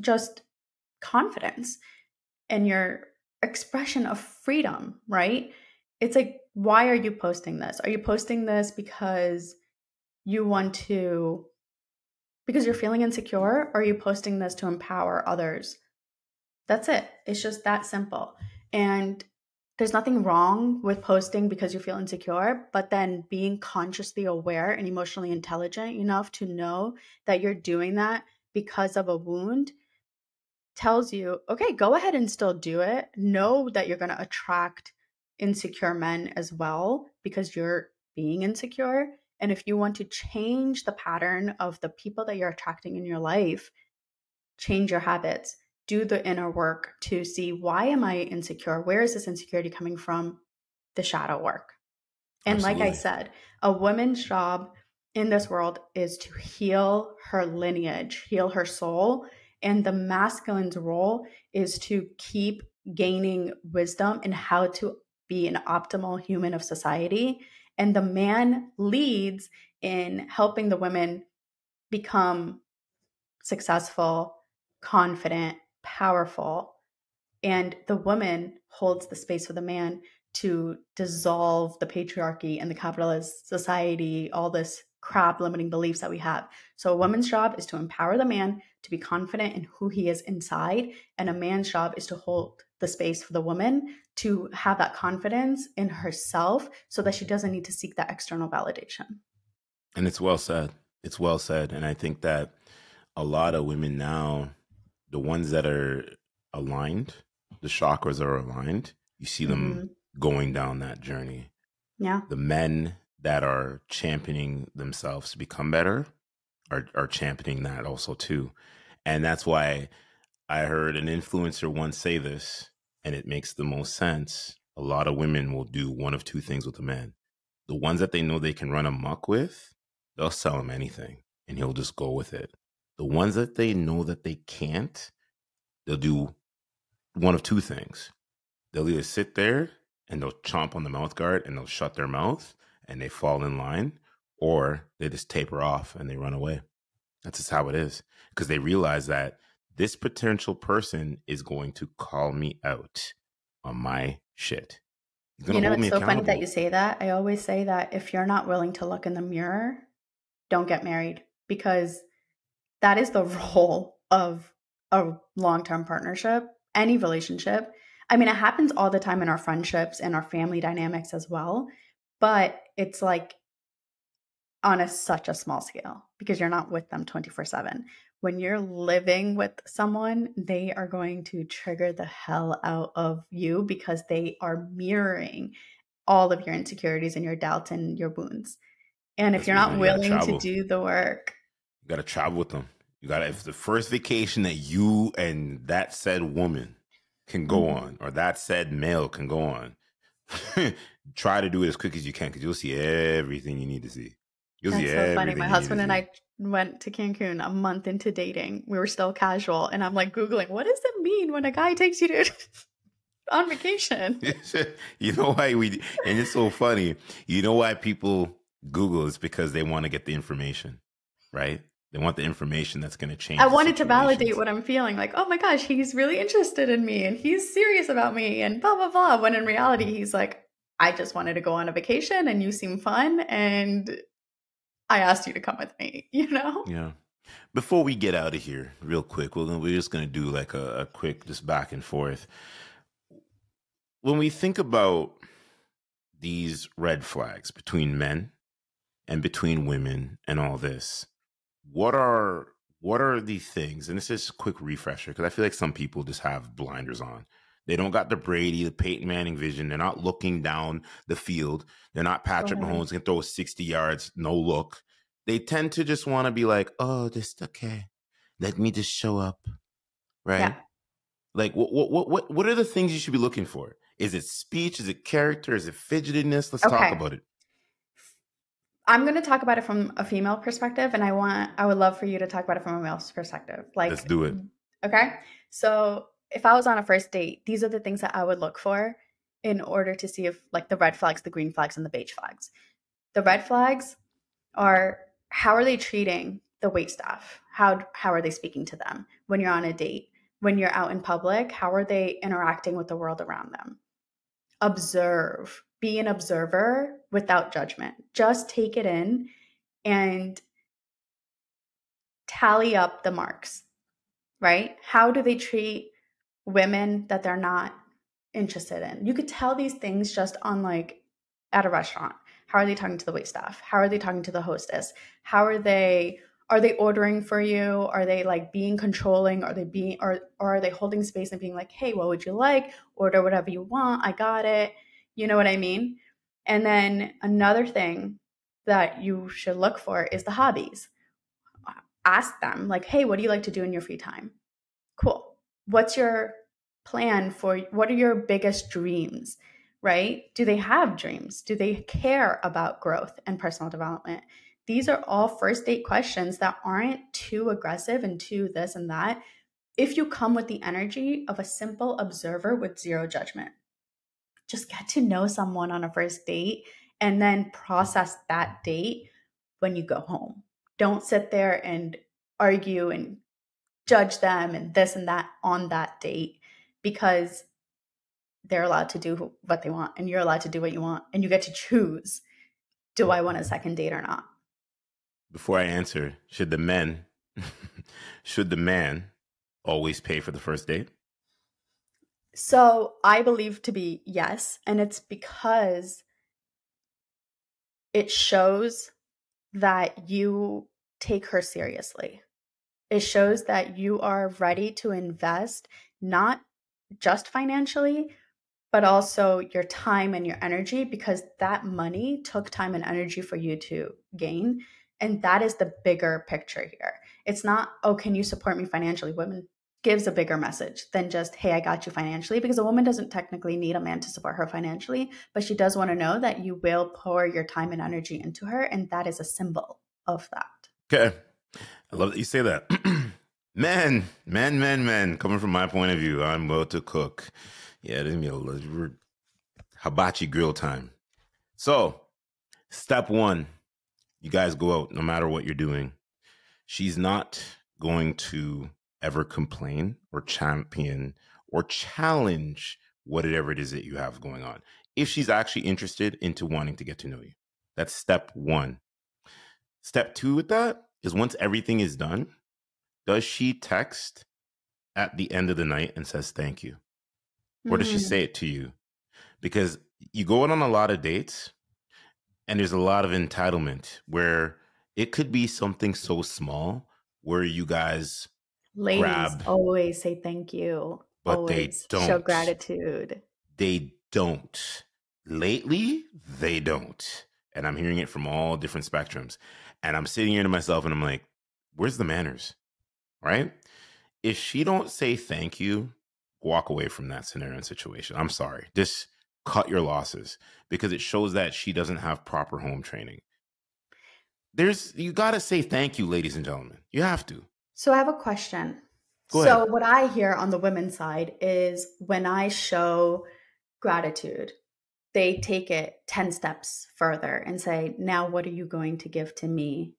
just confidence and your expression of freedom, right? It's like, why are you posting this? Are you posting this because you want to, because you're feeling insecure? Are you posting this to empower others? That's it. It's just that simple. And there's nothing wrong with posting because you feel insecure, but then being consciously aware and emotionally intelligent enough to know that you're doing that because of a wound tells you, okay, go ahead and still do it. Know that you're going to attract insecure men as well because you're being insecure. And if you want to change the pattern of the people that you're attracting in your life, change your habits do the inner work to see why am I insecure? Where is this insecurity coming from? The shadow work. And Absolutely. like I said, a woman's job in this world is to heal her lineage, heal her soul. And the masculine's role is to keep gaining wisdom in how to be an optimal human of society. And the man leads in helping the women become successful, confident, powerful and the woman holds the space for the man to dissolve the patriarchy and the capitalist society all this crap limiting beliefs that we have. So a woman's job is to empower the man to be confident in who he is inside and a man's job is to hold the space for the woman to have that confidence in herself so that she doesn't need to seek that external validation. And it's well said. It's well said and i think that a lot of women now the ones that are aligned, the chakras are aligned, you see them mm-hmm. going down that journey. Yeah. The men that are championing themselves to become better are are championing that also too. And that's why I heard an influencer once say this, and it makes the most sense. A lot of women will do one of two things with a man. The ones that they know they can run amok with, they'll sell him anything and he'll just go with it. The ones that they know that they can't, they'll do one of two things. They'll either sit there and they'll chomp on the mouth guard and they'll shut their mouth and they fall in line, or they just taper off and they run away. That's just how it is. Because they realize that this potential person is going to call me out on my shit. You know, it's so funny that you say that. I always say that if you're not willing to look in the mirror, don't get married because that is the role of a long term partnership, any relationship. I mean, it happens all the time in our friendships and our family dynamics as well, but it's like on a such a small scale because you're not with them 24/7. When you're living with someone, they are going to trigger the hell out of you because they are mirroring all of your insecurities and your doubts and your wounds. And if That's you're not willing to do the work, you got to travel with them. You got if the first vacation that you and that said woman can go mm-hmm. on, or that said male can go on, try to do it as quick as you can because you'll see everything you need to see. Goes, That's see so funny. My husband and. I went to Cancun a month into dating. We were still casual, and I'm like Googling, what does it mean when a guy takes you to on vacation? you know why we and it's so funny. You know why people Google is because they want to get the information, right? They want the information that's going to change. I wanted to validate what I'm feeling. Like, oh my gosh, he's really interested in me and he's serious about me and blah, blah, blah. When in reality, he's like, I just wanted to go on a vacation and you seem fun and I asked you to come with me, you know? Yeah. Before we get out of here, real quick, we're, we're just going to do like a, a quick, just back and forth. When we think about these red flags between men and between women and all this, what are what are the things? And this is a quick refresher because I feel like some people just have blinders on. They don't got the Brady, the Peyton Manning vision. They're not looking down the field. They're not Patrick Right. Mahomes can throw 60 yards, no look. They tend to just want to be like, oh, this okay. Let me just show up. Right? Yeah. Like what what what what are the things you should be looking for? Is it speech? Is it character? Is it fidgetiness? Let's talk about it. I'm going to talk about it from a female perspective and I want, I would love for you to talk about it from a male's perspective. Like, Let's do it. Okay. So if I was on a first date, these are the things that I would look for in order to see if like the red flags, the green flags, and the beige flags. The red flags are how are they treating the wait staff? How how are they speaking to them when you're on a date? When you're out in public, how are they interacting with the world around them? Observe. Be an observer without judgment. Just take it in and tally up the marks right? How do they treat women that they're not interested in? You could tell these things just on like at a restaurant. How are they talking to the wait staff? How are they talking to the hostess? How are they are they ordering for you? Are they like being controlling? Are they being or or are they holding space and being like, "Hey, what would you like? Order whatever you want. I got it." You know what I mean? And then another thing that you should look for is the hobbies. Ask them like hey what do you like to do in your free time? Cool. What's your plan for what are your biggest dreams right? Do they have dreams? Do they care about growth and personal development? These are all first date questions that aren't too aggressive and too this and that if you come with the energy of a simple observer with zero judgment just get to know someone on a first date and then process that date when you go home don't sit there and argue and judge them and this and that on that date because they're allowed to do what they want and you're allowed to do what you want and you get to choose do I want a second date or not? Before I answer, should the men should the man always pay for the first date? So I believe to be yes. And it's because it shows that you take her seriously. It shows that you are ready to invest not just financially, but also your time and your energy because that money took time and energy for you to gain. And that is the bigger picture here. It's not, oh, can you support me financially? Women gives a bigger message than just, hey, I got you financially, because a woman doesn't technically need a man to support her financially, but she does want to know that you will pour your time and energy into her. And that is a symbol of that. Okay. I love that you say that. men, men, men, men. Coming from my point of view, I'm about to cook. Yeah, this is me oh, a little hibachi grill time. So, step one, you guys go out no matter what you're doing. She's not going to ever complain or champion or challenge whatever it is that you have going on. If she's actually interested into wanting to get to know you. That's step one. Step two with that is once everything is done, does she text at the end of the night and says thank you? Or does she Mhm. say it to you? Because you go out on a lot of dates and there's a lot of entitlement where it could be something so small where you guys, Ladies grab. always say thank you. But they always show don't. show gratitude. they don't. Lately, they don't. And I'm hearing it from all different spectrums. And I'm sitting here to myself and I'm like, where's the manners? Right? If she don't say thank you, walk away from that scenario and situation. I'm sorry. Just cut your losses because it shows that she doesn't have proper home training. there's you got to say thank you, ladies and gentlemen. You have to. So I have a question. So what I hear on the women's side is when I show gratitude, they take it 10 steps further and say, "Now what are you going to give to me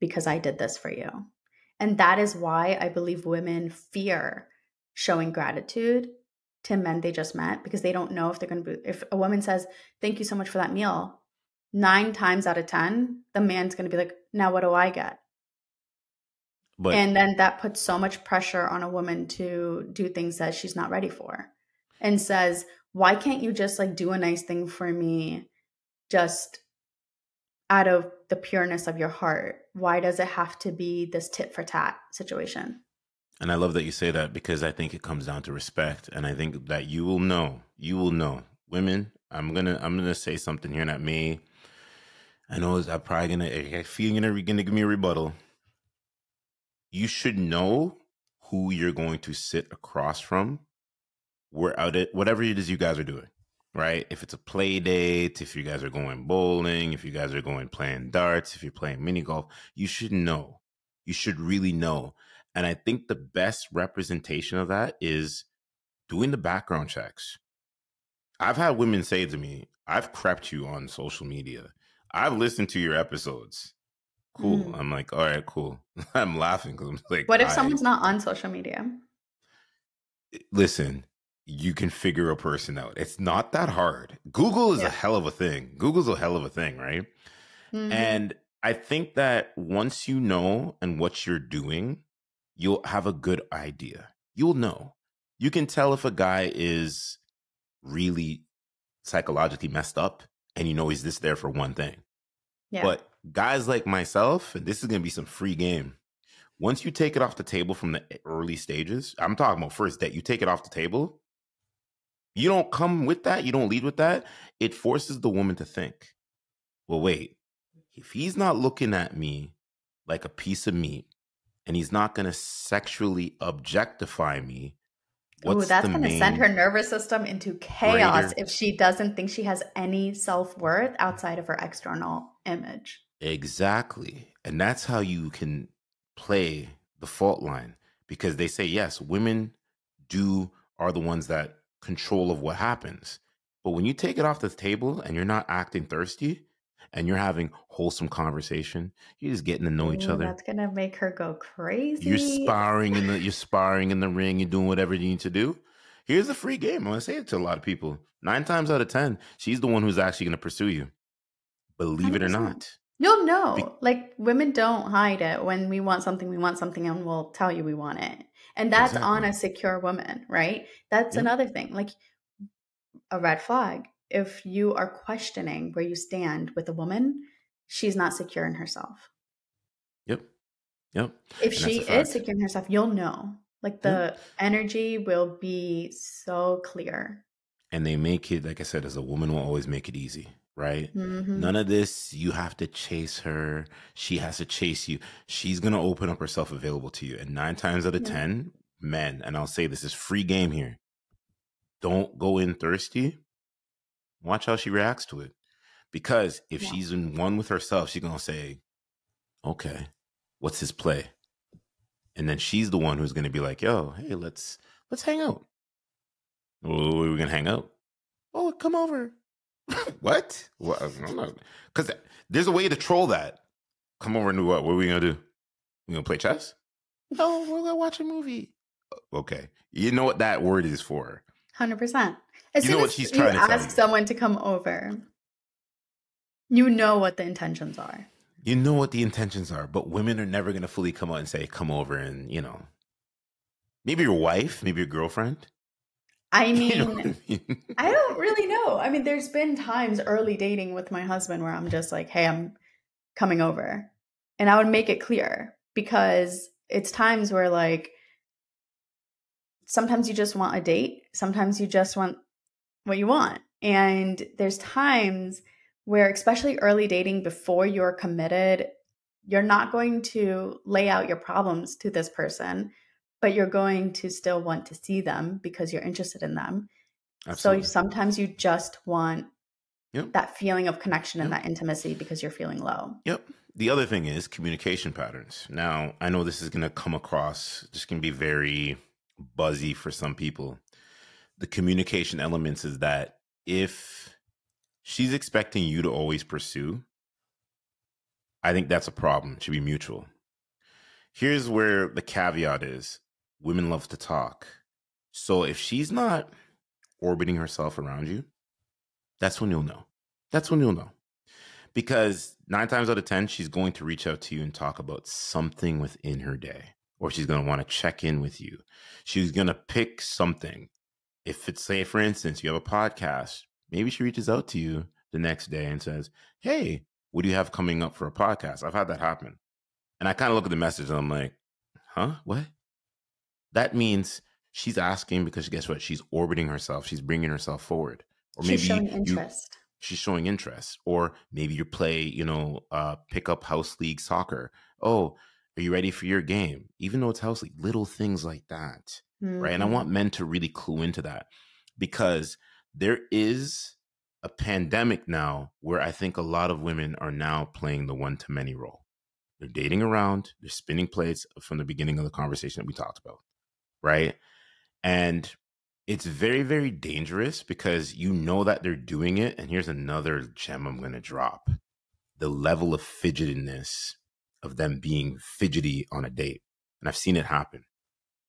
because I did this for you?" And that is why I believe women fear showing gratitude to men they just met because they don't know if they're going to be if a woman says, "Thank you so much for that meal." 9 times out of 10, the man's going to be like, "Now what do I get?" But and then that puts so much pressure on a woman to do things that she's not ready for and says why can't you just like do a nice thing for me just out of the pureness of your heart why does it have to be this tit for tat situation And I love that you say that because I think it comes down to respect. And I think that you will know, you will know. Women, I'm gonna I'm gonna say something here that may I know is I'm probably gonna I feel you're gonna, gonna give me a rebuttal. You should know who you're going to sit across from where out it whatever it is you guys are doing. Right? If it's a play date, if you guys are going bowling, if you guys are going playing darts, if you're playing mini golf, you should know. You should really know and I think the best representation of that is doing the background checks. I've had women say to me, I've crept you on social media. I've listened to your episodes. Cool. Mm. I'm like, all right, cool. I'm laughing because I'm like, what if I- someone's not on social media listen, you can figure a person out. It's not that hard. Google is Yeah. a hell of a thing. Google's a hell of a thing, right? Mhm. And I think that once you know and what you're doing, you'll have a good idea. You'll know. You can tell if a guy is really psychologically messed up and you know he's just there for one thing. yeah But guys like myself, and this is going to be some free game. Once you take it off the table from the early stages, I'm talking about first date, you take it off the table. You don't come with that, you don't lead with that. It forces the woman to think, well, wait, if he's not looking at me like a piece of meat and he's not going to sexually objectify me, Ooh, what's that's going to send her nervous system into chaos greater- if she doesn't think she has any self-worth outside of her external image Exactly. And that's how you can play the fault line because they say, yes, women do are the ones that control of what happens. But when you take it off the table and you're not acting thirsty and you're having wholesome conversation, you're just getting to know each Ooh, other. That's gonna make her go crazy. You're sparring in the you're sparring in the ring, you're doing whatever you need to do. Here's a free game. I'm gonna say it to a lot of people. Nine times out of ten, she's the one who's actually gonna pursue you. Believe it or not. You'll know. Be- like women don't hide it. When we want something, we want something, and we'll tell you we want it. And that's on a secure woman, right? That's Yep. another thing. Like a red flag. If you are questioning where you stand with a woman, she's not secure in herself. Yep. Yep. If And she is secure in herself, you'll know. Like the energy will be so clear. and they make it like i said as a woman will always make it easy right Mhm. none of this you have to chase her she has to chase you she's gonna open up herself available to you and nine times out of Yeah. ten men and i'll say this is free game here don't go in thirsty watch how she reacts to it because if Yeah. she's in one with herself she's gonna say okay what's his play and then she's the one who's gonna be like yo hey let's let's hang out Oh, we're gonna hang out. Oh, come over. What? Because there's a way to troll that. Come over and do what? What are we gonna do? We gonna play chess? No, we're gonna watch a movie. Okay, you know what that word is for. Hundred percent. As You soon know what as she's you trying to tell ask you. someone to come over, you know what the intentions are. You know what the intentions are, but women are never gonna fully come out and say, "Come over," and you know, maybe your wife, maybe your girlfriend. I You know I mean? I don't really know. I mean, there's been times early dating with my husband where I'm just like, "Hey, I'm coming over," and I would make it clear because it's times where like sometimes you just want a date, sometimes you just want what you want, and there's times where, especially early dating, before you're committed, you're not going to lay out your problems to this person, but you're going to still want to see them because you're interested in them. Absolutely. So sometimes you just want Yep. that feeling of connection and Yep. that intimacy because you're feeling low. Yep. the other thing is communication patterns. Now, I know this is going to come across, just going to be very buzzy for some people. The communication elements is that if she's expecting you to always pursue, I think that's a problem. It should be mutual. Here's where the caveat is women love to talk. So if she's not orbiting herself around you, that's when you'll know. That's when you'll know. Because nine times out of 10, she's going to reach out to you and talk about something within her day, or she's going to want to check in with you. She's going to pick something. If it's, say, for instance, you have a podcast, maybe she reaches out to you the next day and says, Hey, what do you have coming up for a podcast? I've had that happen. And I kind of look at the message and I'm like, Huh? What? That means she's asking because guess what? She's orbiting herself. She's bringing herself forward. Or maybe she's showing you, interest. she's showing interest. Or maybe you play, you know, uh, pick up house league soccer. Oh, are you ready for your game? Even though it's house league, little things like that. Mm-hmm. Right. And I want mm-hmm. men to really clue into that because there is a pandemic now where I think a lot of women are now playing the one to many role. They're dating around, they're spinning plates from the beginning of the conversation that we talked about. Right. And it's very, very dangerous because you know that they're doing it. And here's another gem I'm going to drop the level of fidgetiness of them being fidgety on a date. And I've seen it happen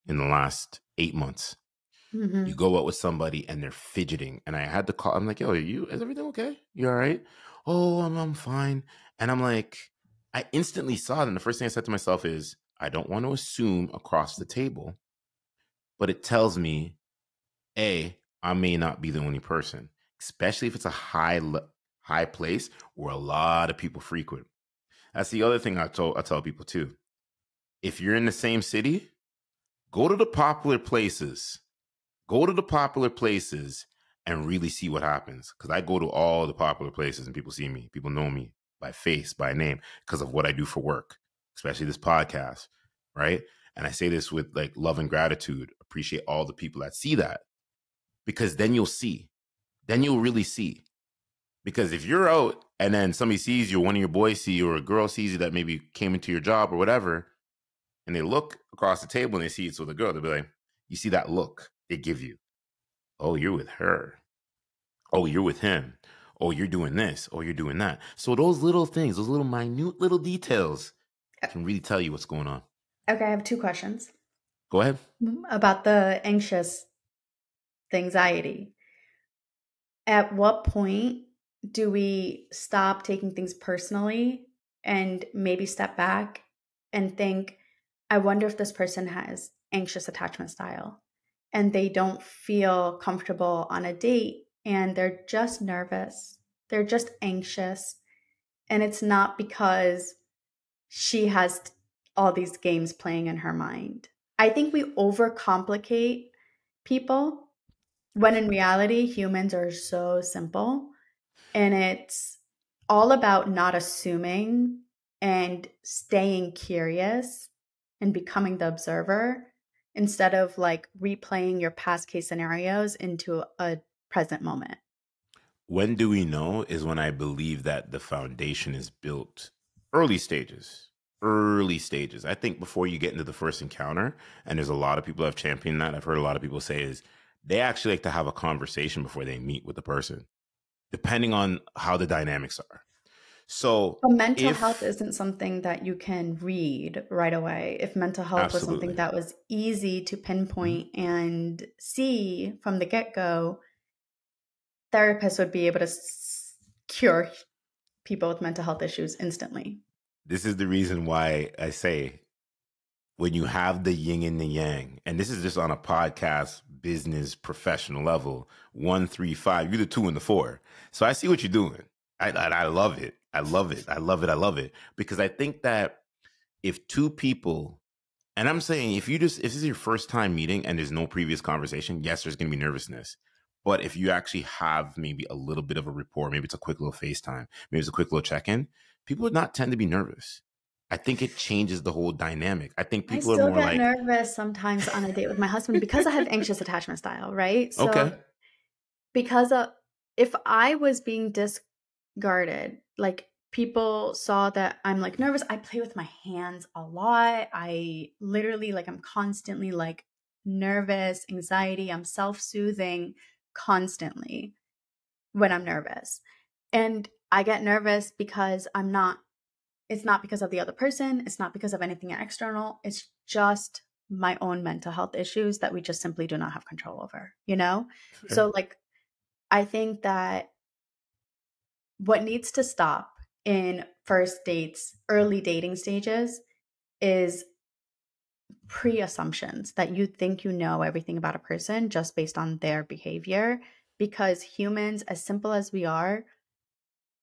in the last eight months. Mm-hmm. You go out with somebody and they're fidgeting. And I had to call, I'm like, yo, are you, is everything okay? You all right? Oh, I'm, I'm fine. And I'm like, I instantly saw it. And the first thing I said to myself is, I don't want to assume across the table but it tells me, a, I may not be the only person, especially if it's a high high place where a lot of people frequent. That's the other thing I told I tell people too. If you're in the same city, go to the popular places. Go to the popular places and really see what happens. Because I go to all the popular places and people see me. People know me by face, by name, because of what I do for work, especially this podcast, right? And I say this with like love and gratitude. Appreciate all the people that see that because then you'll see. Then you'll really see. Because if you're out and then somebody sees you, one of your boys see you, or a girl sees you that maybe came into your job or whatever, and they look across the table and they see it's with a girl, they'll be like, you see that look they give you. Oh, you're with her. Oh, you're with him. Oh, you're doing this. Oh, you're doing that. So those little things, those little minute little details can really tell you what's going on. Okay, I have two questions. Go ahead. About the anxious, the anxiety. At what point do we stop taking things personally and maybe step back and think, I wonder if this person has anxious attachment style and they don't feel comfortable on a date and they're just nervous, they're just anxious. And it's not because she has all these games playing in her mind. I think we overcomplicate people when in reality, humans are so simple. And it's all about not assuming and staying curious and becoming the observer instead of like replaying your past case scenarios into a present moment. When do we know is when I believe that the foundation is built early stages early stages. I think before you get into the first encounter, and there's a lot of people have championed that. I've heard a lot of people say is they actually like to have a conversation before they meet with the person, depending on how the dynamics are. So, but mental if, health isn't something that you can read right away. If mental health absolutely. was something that was easy to pinpoint mm-hmm. and see from the get go, therapists would be able to s- cure people with mental health issues instantly this is the reason why I say when you have the yin and the yang, and this is just on a podcast, business, professional level, one, three, five, you're the two and the four. So I see what you're doing. I, I, I love it. I love it. I love it. I love it. Because I think that if two people, and I'm saying if you just, if this is your first time meeting and there's no previous conversation, yes, there's going to be nervousness. But if you actually have maybe a little bit of a rapport, maybe it's a quick little FaceTime, maybe it's a quick little check in, people would not tend to be nervous. I think it changes the whole dynamic. I think people I still are more get like nervous sometimes on a date with my husband because I have anxious attachment style, right? So okay. because of, if I was being discarded, like people saw that I'm like nervous, I play with my hands a lot. I literally like I'm constantly like nervous, anxiety, I'm self-soothing constantly when I'm nervous. And I get nervous because I'm not it's not because of the other person, it's not because of anything external. It's just my own mental health issues that we just simply do not have control over, you know? Sure. So like I think that what needs to stop in first dates, early dating stages is pre assumptions that you think you know everything about a person just based on their behavior. Because humans, as simple as we are,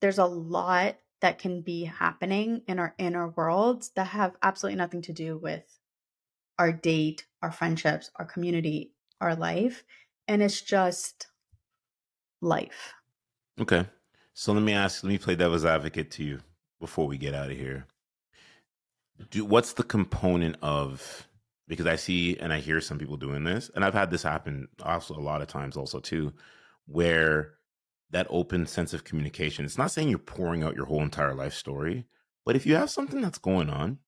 there's a lot that can be happening in our inner worlds that have absolutely nothing to do with our date, our friendships, our community, our life. And it's just life. Okay. So let me ask, let me play devil's advocate to you before we get out of here. Do what's the component of because I see and I hear some people doing this, and I've had this happen also a lot of times also too, where that open sense of communication. It's not saying you're pouring out your whole entire life story, but if you have something that's going on,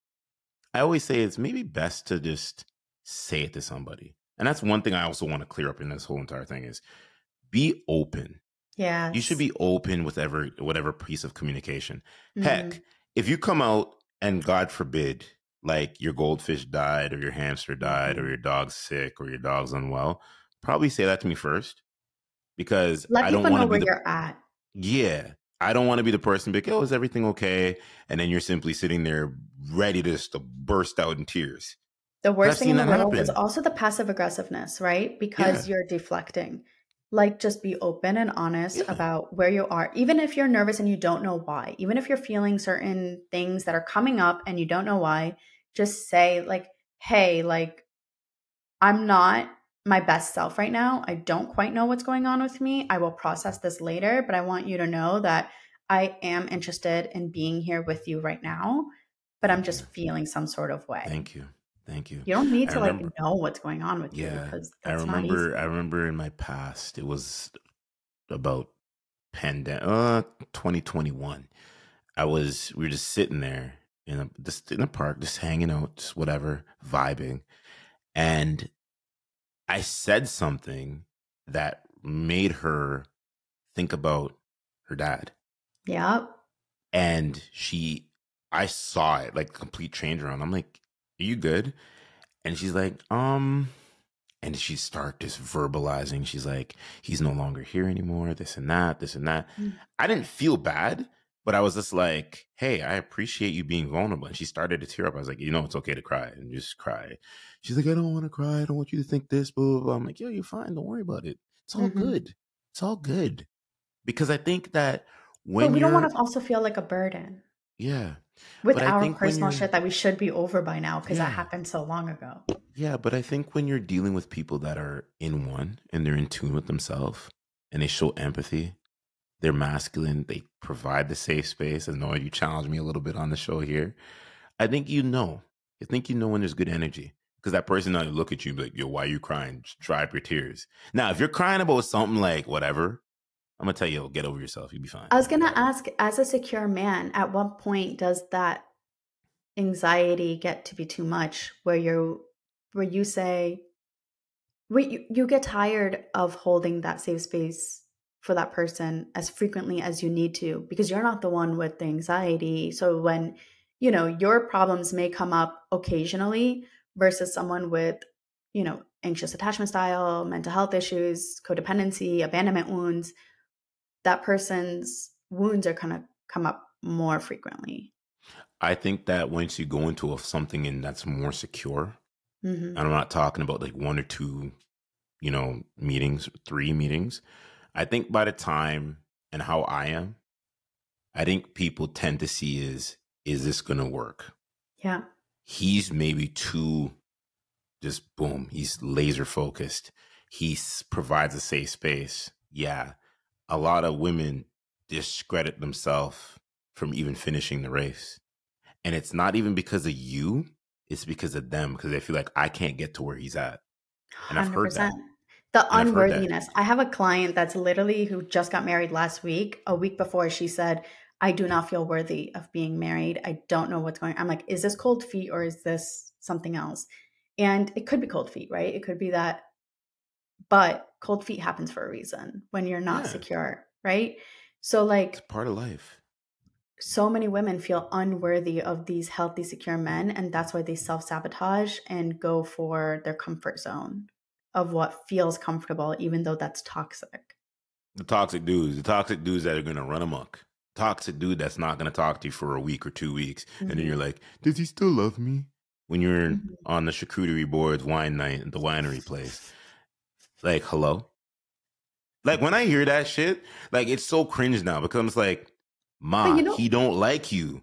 I always say it's maybe best to just say it to somebody. And that's one thing I also want to clear up in this whole entire thing is be open. Yeah. You should be open with ever whatever piece of communication. Mm-hmm. Heck, if you come out and God forbid, like your goldfish died or your hamster died mm-hmm. or your dog's sick or your dog's unwell, probably say that to me first because Let I don't want to be the, you're at. Yeah. I don't want to be the person like, oh, is everything okay? And then you're simply sitting there ready to just to burst out in tears. The worst thing in the world happen. is also the passive aggressiveness, right? Because yeah. you're deflecting like just be open and honest yeah. about where you are even if you're nervous and you don't know why even if you're feeling certain things that are coming up and you don't know why just say like hey like i'm not my best self right now i don't quite know what's going on with me i will process this later but i want you to know that i am interested in being here with you right now but i'm just feeling some sort of way thank you Thank you. You don't need to remember, like know what's going on with yeah, you because I remember. I remember in my past, it was about pandemic, uh, 2021. I was we were just sitting there in a just in a park, just hanging out, just whatever, vibing, and I said something that made her think about her dad. Yeah. And she, I saw it like complete change around. I'm like, are you good? And she's like, um, and she start just verbalizing. She's like, he's no longer here anymore, this and that, this and that. Mm. I didn't feel bad, but I was just like, hey, I appreciate you being vulnerable. And she started to tear up. I was like, you know, it's okay to cry and just cry. She's like, I don't want to cry. I don't want you to think this, blah, blah, blah. I'm like, yo, you're fine. Don't worry about it. It's all mm-hmm. good. It's all good. Because I think that when but we don't want to also feel like a burden. Yeah. With but our personal shit that we should be over by now because yeah. that happened so long ago. Yeah, but I think when you're dealing with people that are in one and they're in tune with themselves and they show empathy, they're masculine, they provide the safe space. I know you challenged me a little bit on the show here. I think you know. I think you know when there's good energy. Because that person now look at you like, yo, why are you crying? Just dry up your tears. Now, if you're crying about something like whatever, I'm gonna tell you, get over yourself. You'll be fine. I was gonna ask, as a secure man, at what point does that anxiety get to be too much? Where you, where you say, where you, you get tired of holding that safe space for that person as frequently as you need to, because you're not the one with the anxiety. So when you know your problems may come up occasionally versus someone with you know anxious attachment style mental health issues codependency abandonment wounds that person's wounds are kind of come up more frequently. I think that once you go into a, something and that's more secure, mm-hmm. and I'm not talking about like one or two, you know, meetings, three meetings. I think by the time and how I am, I think people tend to see is is this going to work? Yeah. He's maybe too just boom, he's laser focused. He provides a safe space. Yeah a lot of women discredit themselves from even finishing the race. And it's not even because of you, it's because of them, because they feel like I can't get to where he's at. And i have heard that. The unworthiness. I have a client that's literally who just got married last week. A week before, she said, I do not feel worthy of being married. I don't know what's going on. I'm like, is this cold feet or is this something else? And it could be cold feet, right? It could be that, but cold feet happens for a reason when you're not Yeah. secure, right? So, like, It's part of life. so many women feel unworthy of these healthy, secure men, and that's why they self sabotage and go for their comfort zone of what feels comfortable, even though that's toxic. The toxic dudes, the toxic dudes that are gonna run amok. Toxic dude that's not gonna talk to you for a week or two weeks, and then you're like, "Does he still love me?" When you're Mhm. on the charcuterie boards, wine night, at the winery place, like, hello. Like when I hear that shit, like it's so cringe now because it's like, Ma, you know- he don't like you.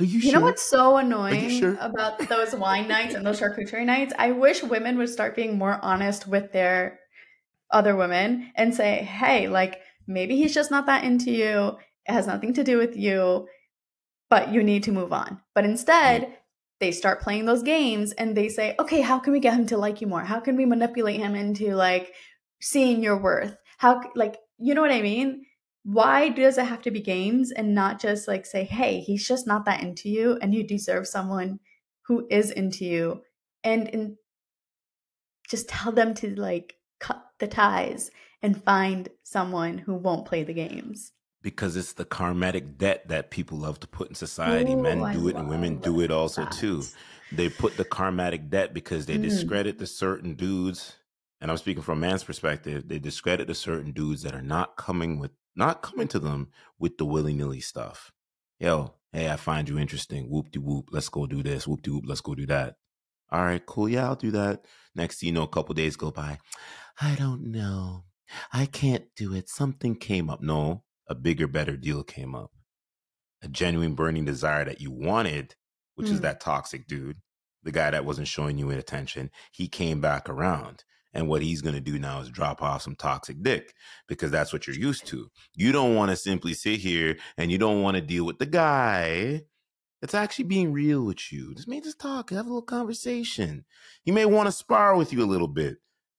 Are you, You sure? know what's so annoying sure? about those wine nights and those charcuterie nights? I wish women would start being more honest with their other women and say, hey, like maybe he's just not that into you. It has nothing to do with you, but you need to move on. But instead, mm. they start playing those games and they say, okay, how can we get him to like you more? How can we manipulate him into like seeing your worth? How, like, you know what I mean? Why does it have to be games and not just like say, hey, he's just not that into you and you deserve someone who is into you and, and just tell them to like cut the ties and find someone who won't play the games. because it's the karmatic debt that people love to put in society. Ooh, Men I do it and women do it also that. too. They put the karmatic debt because they Mm. discredit the certain dudes. And I'm speaking from a man's perspective. They discredit the certain dudes that are not coming with not coming to them with the willy nilly stuff. Yo, hey, I find you interesting. Whoop de whoop. Let's go do this. Whoop de whoop. Let's go do that. All right, cool. Yeah, I'll do that. Next you know, a couple days go by. I don't know. I can't do it. Something came up. No, a bigger, better deal came up. A genuine burning desire that you wanted, which is Mm. that toxic dude, the guy that wasn't showing you attention. He came back around. And what he's going to do now is drop off some toxic dick because that's what you're used to. You don't want to simply sit here and you don't want to deal with the guy that's actually being real with you. Just may just talk, have a little conversation. He may want to spar with you a little bit.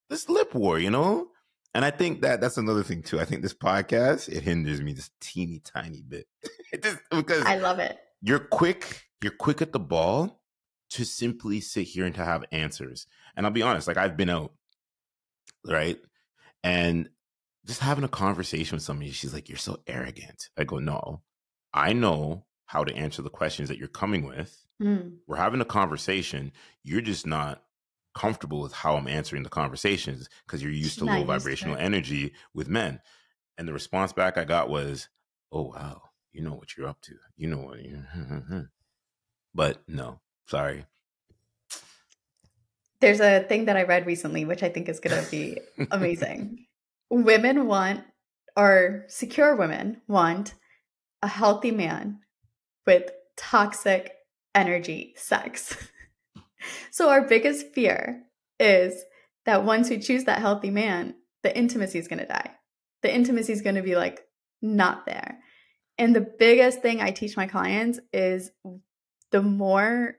This lip war, you know? And I think that that's another thing too. I think this podcast, it hinders me just teeny tiny bit. just because I love it. you're quick, you're quick at the ball to simply sit here and to have answers. And I'll be honest, like I've been out, right? And just having a conversation with somebody, she's like, You're so arrogant. I go, No, I know how to answer the questions that you're coming with. Mm. We're having a conversation. You're just not comfortable with how I'm answering the conversations because you're used She's to low to vibrational it. energy with men. And the response back I got was, Oh, wow, you know what you're up to. You know what you But no, sorry. There's a thing that I read recently, which I think is going to be amazing. women want, or secure women want, a healthy man with toxic energy sex. so, our biggest fear is that once we choose that healthy man, the intimacy is going to die. The intimacy is going to be like not there. And the biggest thing I teach my clients is the more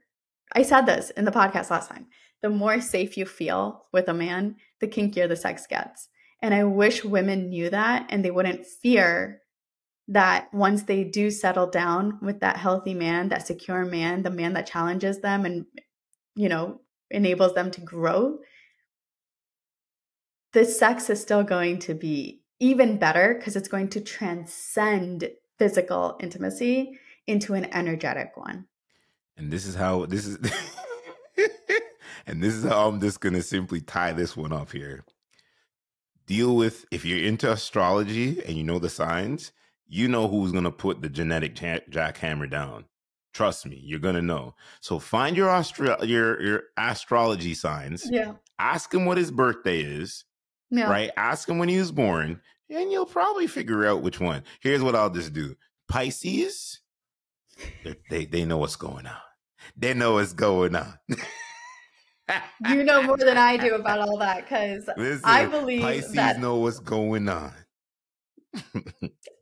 I said this in the podcast last time the more safe you feel with a man, the kinkier the sex gets. And I wish women knew that and they wouldn't fear that once they do settle down with that healthy man, that secure man, the man that challenges them and, you know, enables them to grow, the sex is still going to be even better because it's going to transcend physical intimacy into an energetic one. And this is how this is and this is how I'm just gonna simply tie this one up here. Deal with if you're into astrology and you know the signs, you know who's gonna put the genetic ja- jackhammer down. Trust me, you're gonna know. So find your astro- your your astrology signs. Yeah. Ask him what his birthday is. Yeah. Right? Ask him when he was born, and you'll probably figure out which one. Here's what I'll just do: Pisces, they, they know what's going on. They know what's going on. You know more than I do about all that because I believe Pisces that know what's going on.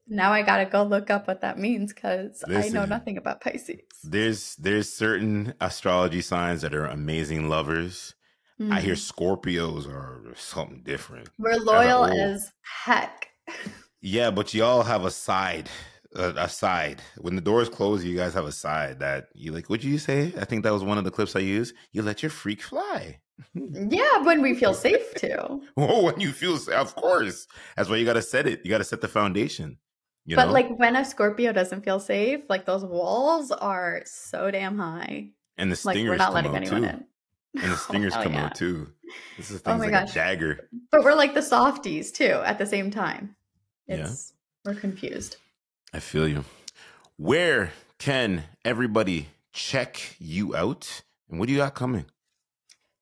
now I gotta go look up what that means because I know nothing about Pisces. There's there's certain astrology signs that are amazing lovers. I hear Mhm. Scorpios are something different. we're loyal as heck. Yeah, but y'all have a side a, a side. When the doors close, you guys have a side that you like. What did you say? I think that was one of the clips I used. You let your freak fly. Yeah, when we feel safe to. oh, when you feel, safe, of course. That's why you got to set it. You got to set the foundation. You but know? like when a Scorpio doesn't feel safe, like those walls are so damn high. and the Like stingers we're not come letting out anyone too. in. And the oh, stingers hell come yeah. out too. This is Oh things my like gosh. a dagger. But we're like the softies too at the same time. Yeah. We're confused. I feel you. Where can everybody check you out? And what do you got coming?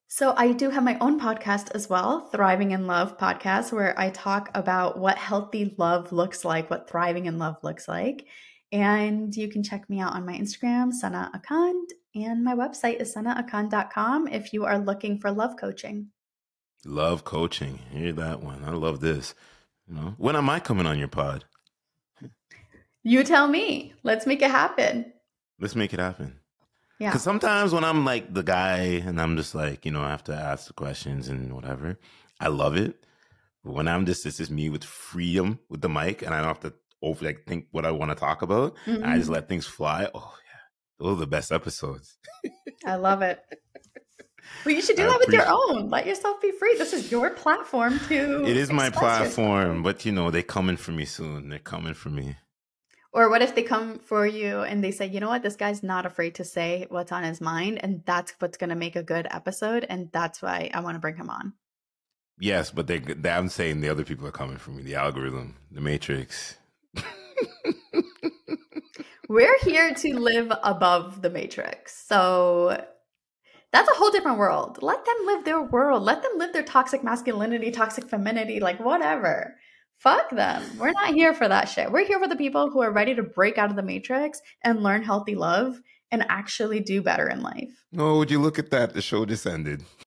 So I do have my own podcast as well, Thriving in Love podcast, where I talk about what healthy love looks like, what thriving in love looks like. And you can check me out on my Instagram, Sana Akand, and my website is sanaakand.com if you are looking for love coaching. Love coaching. Hear that one. I love this. You know, when am I coming on your pod? You tell me. Let's make it happen. Let's make it happen. Yeah. Because sometimes when I'm like the guy and I'm just like, you know, I have to ask the questions and whatever, I love it. But when I'm just, it's just me with freedom with the mic and I don't have to over like think what I want to talk about. and I just Mhm. let things fly. Oh, yeah. Those are the best episodes. I love it. Well, you should do I that with your own. Let yourself be free. This is your platform to. It is my express yourself. platform, but you know, they're coming for me soon. They're coming for me. Or what if they come for you and they say, you know what, this guy's not afraid to say what's on his mind, and that's what's going to make a good episode, and that's why I want to bring him on. Yes, but they, they I'm saying the other people are coming for me. The algorithm, the matrix. We're here to live above the matrix. So that's a whole different world. Let them live their world. Let them live their toxic masculinity, toxic femininity, like whatever. Fuck them. We're not here for that shit. We're here for the people who are ready to break out of the matrix and learn healthy love and actually do better in life. Oh, would you look at that? The show just ended.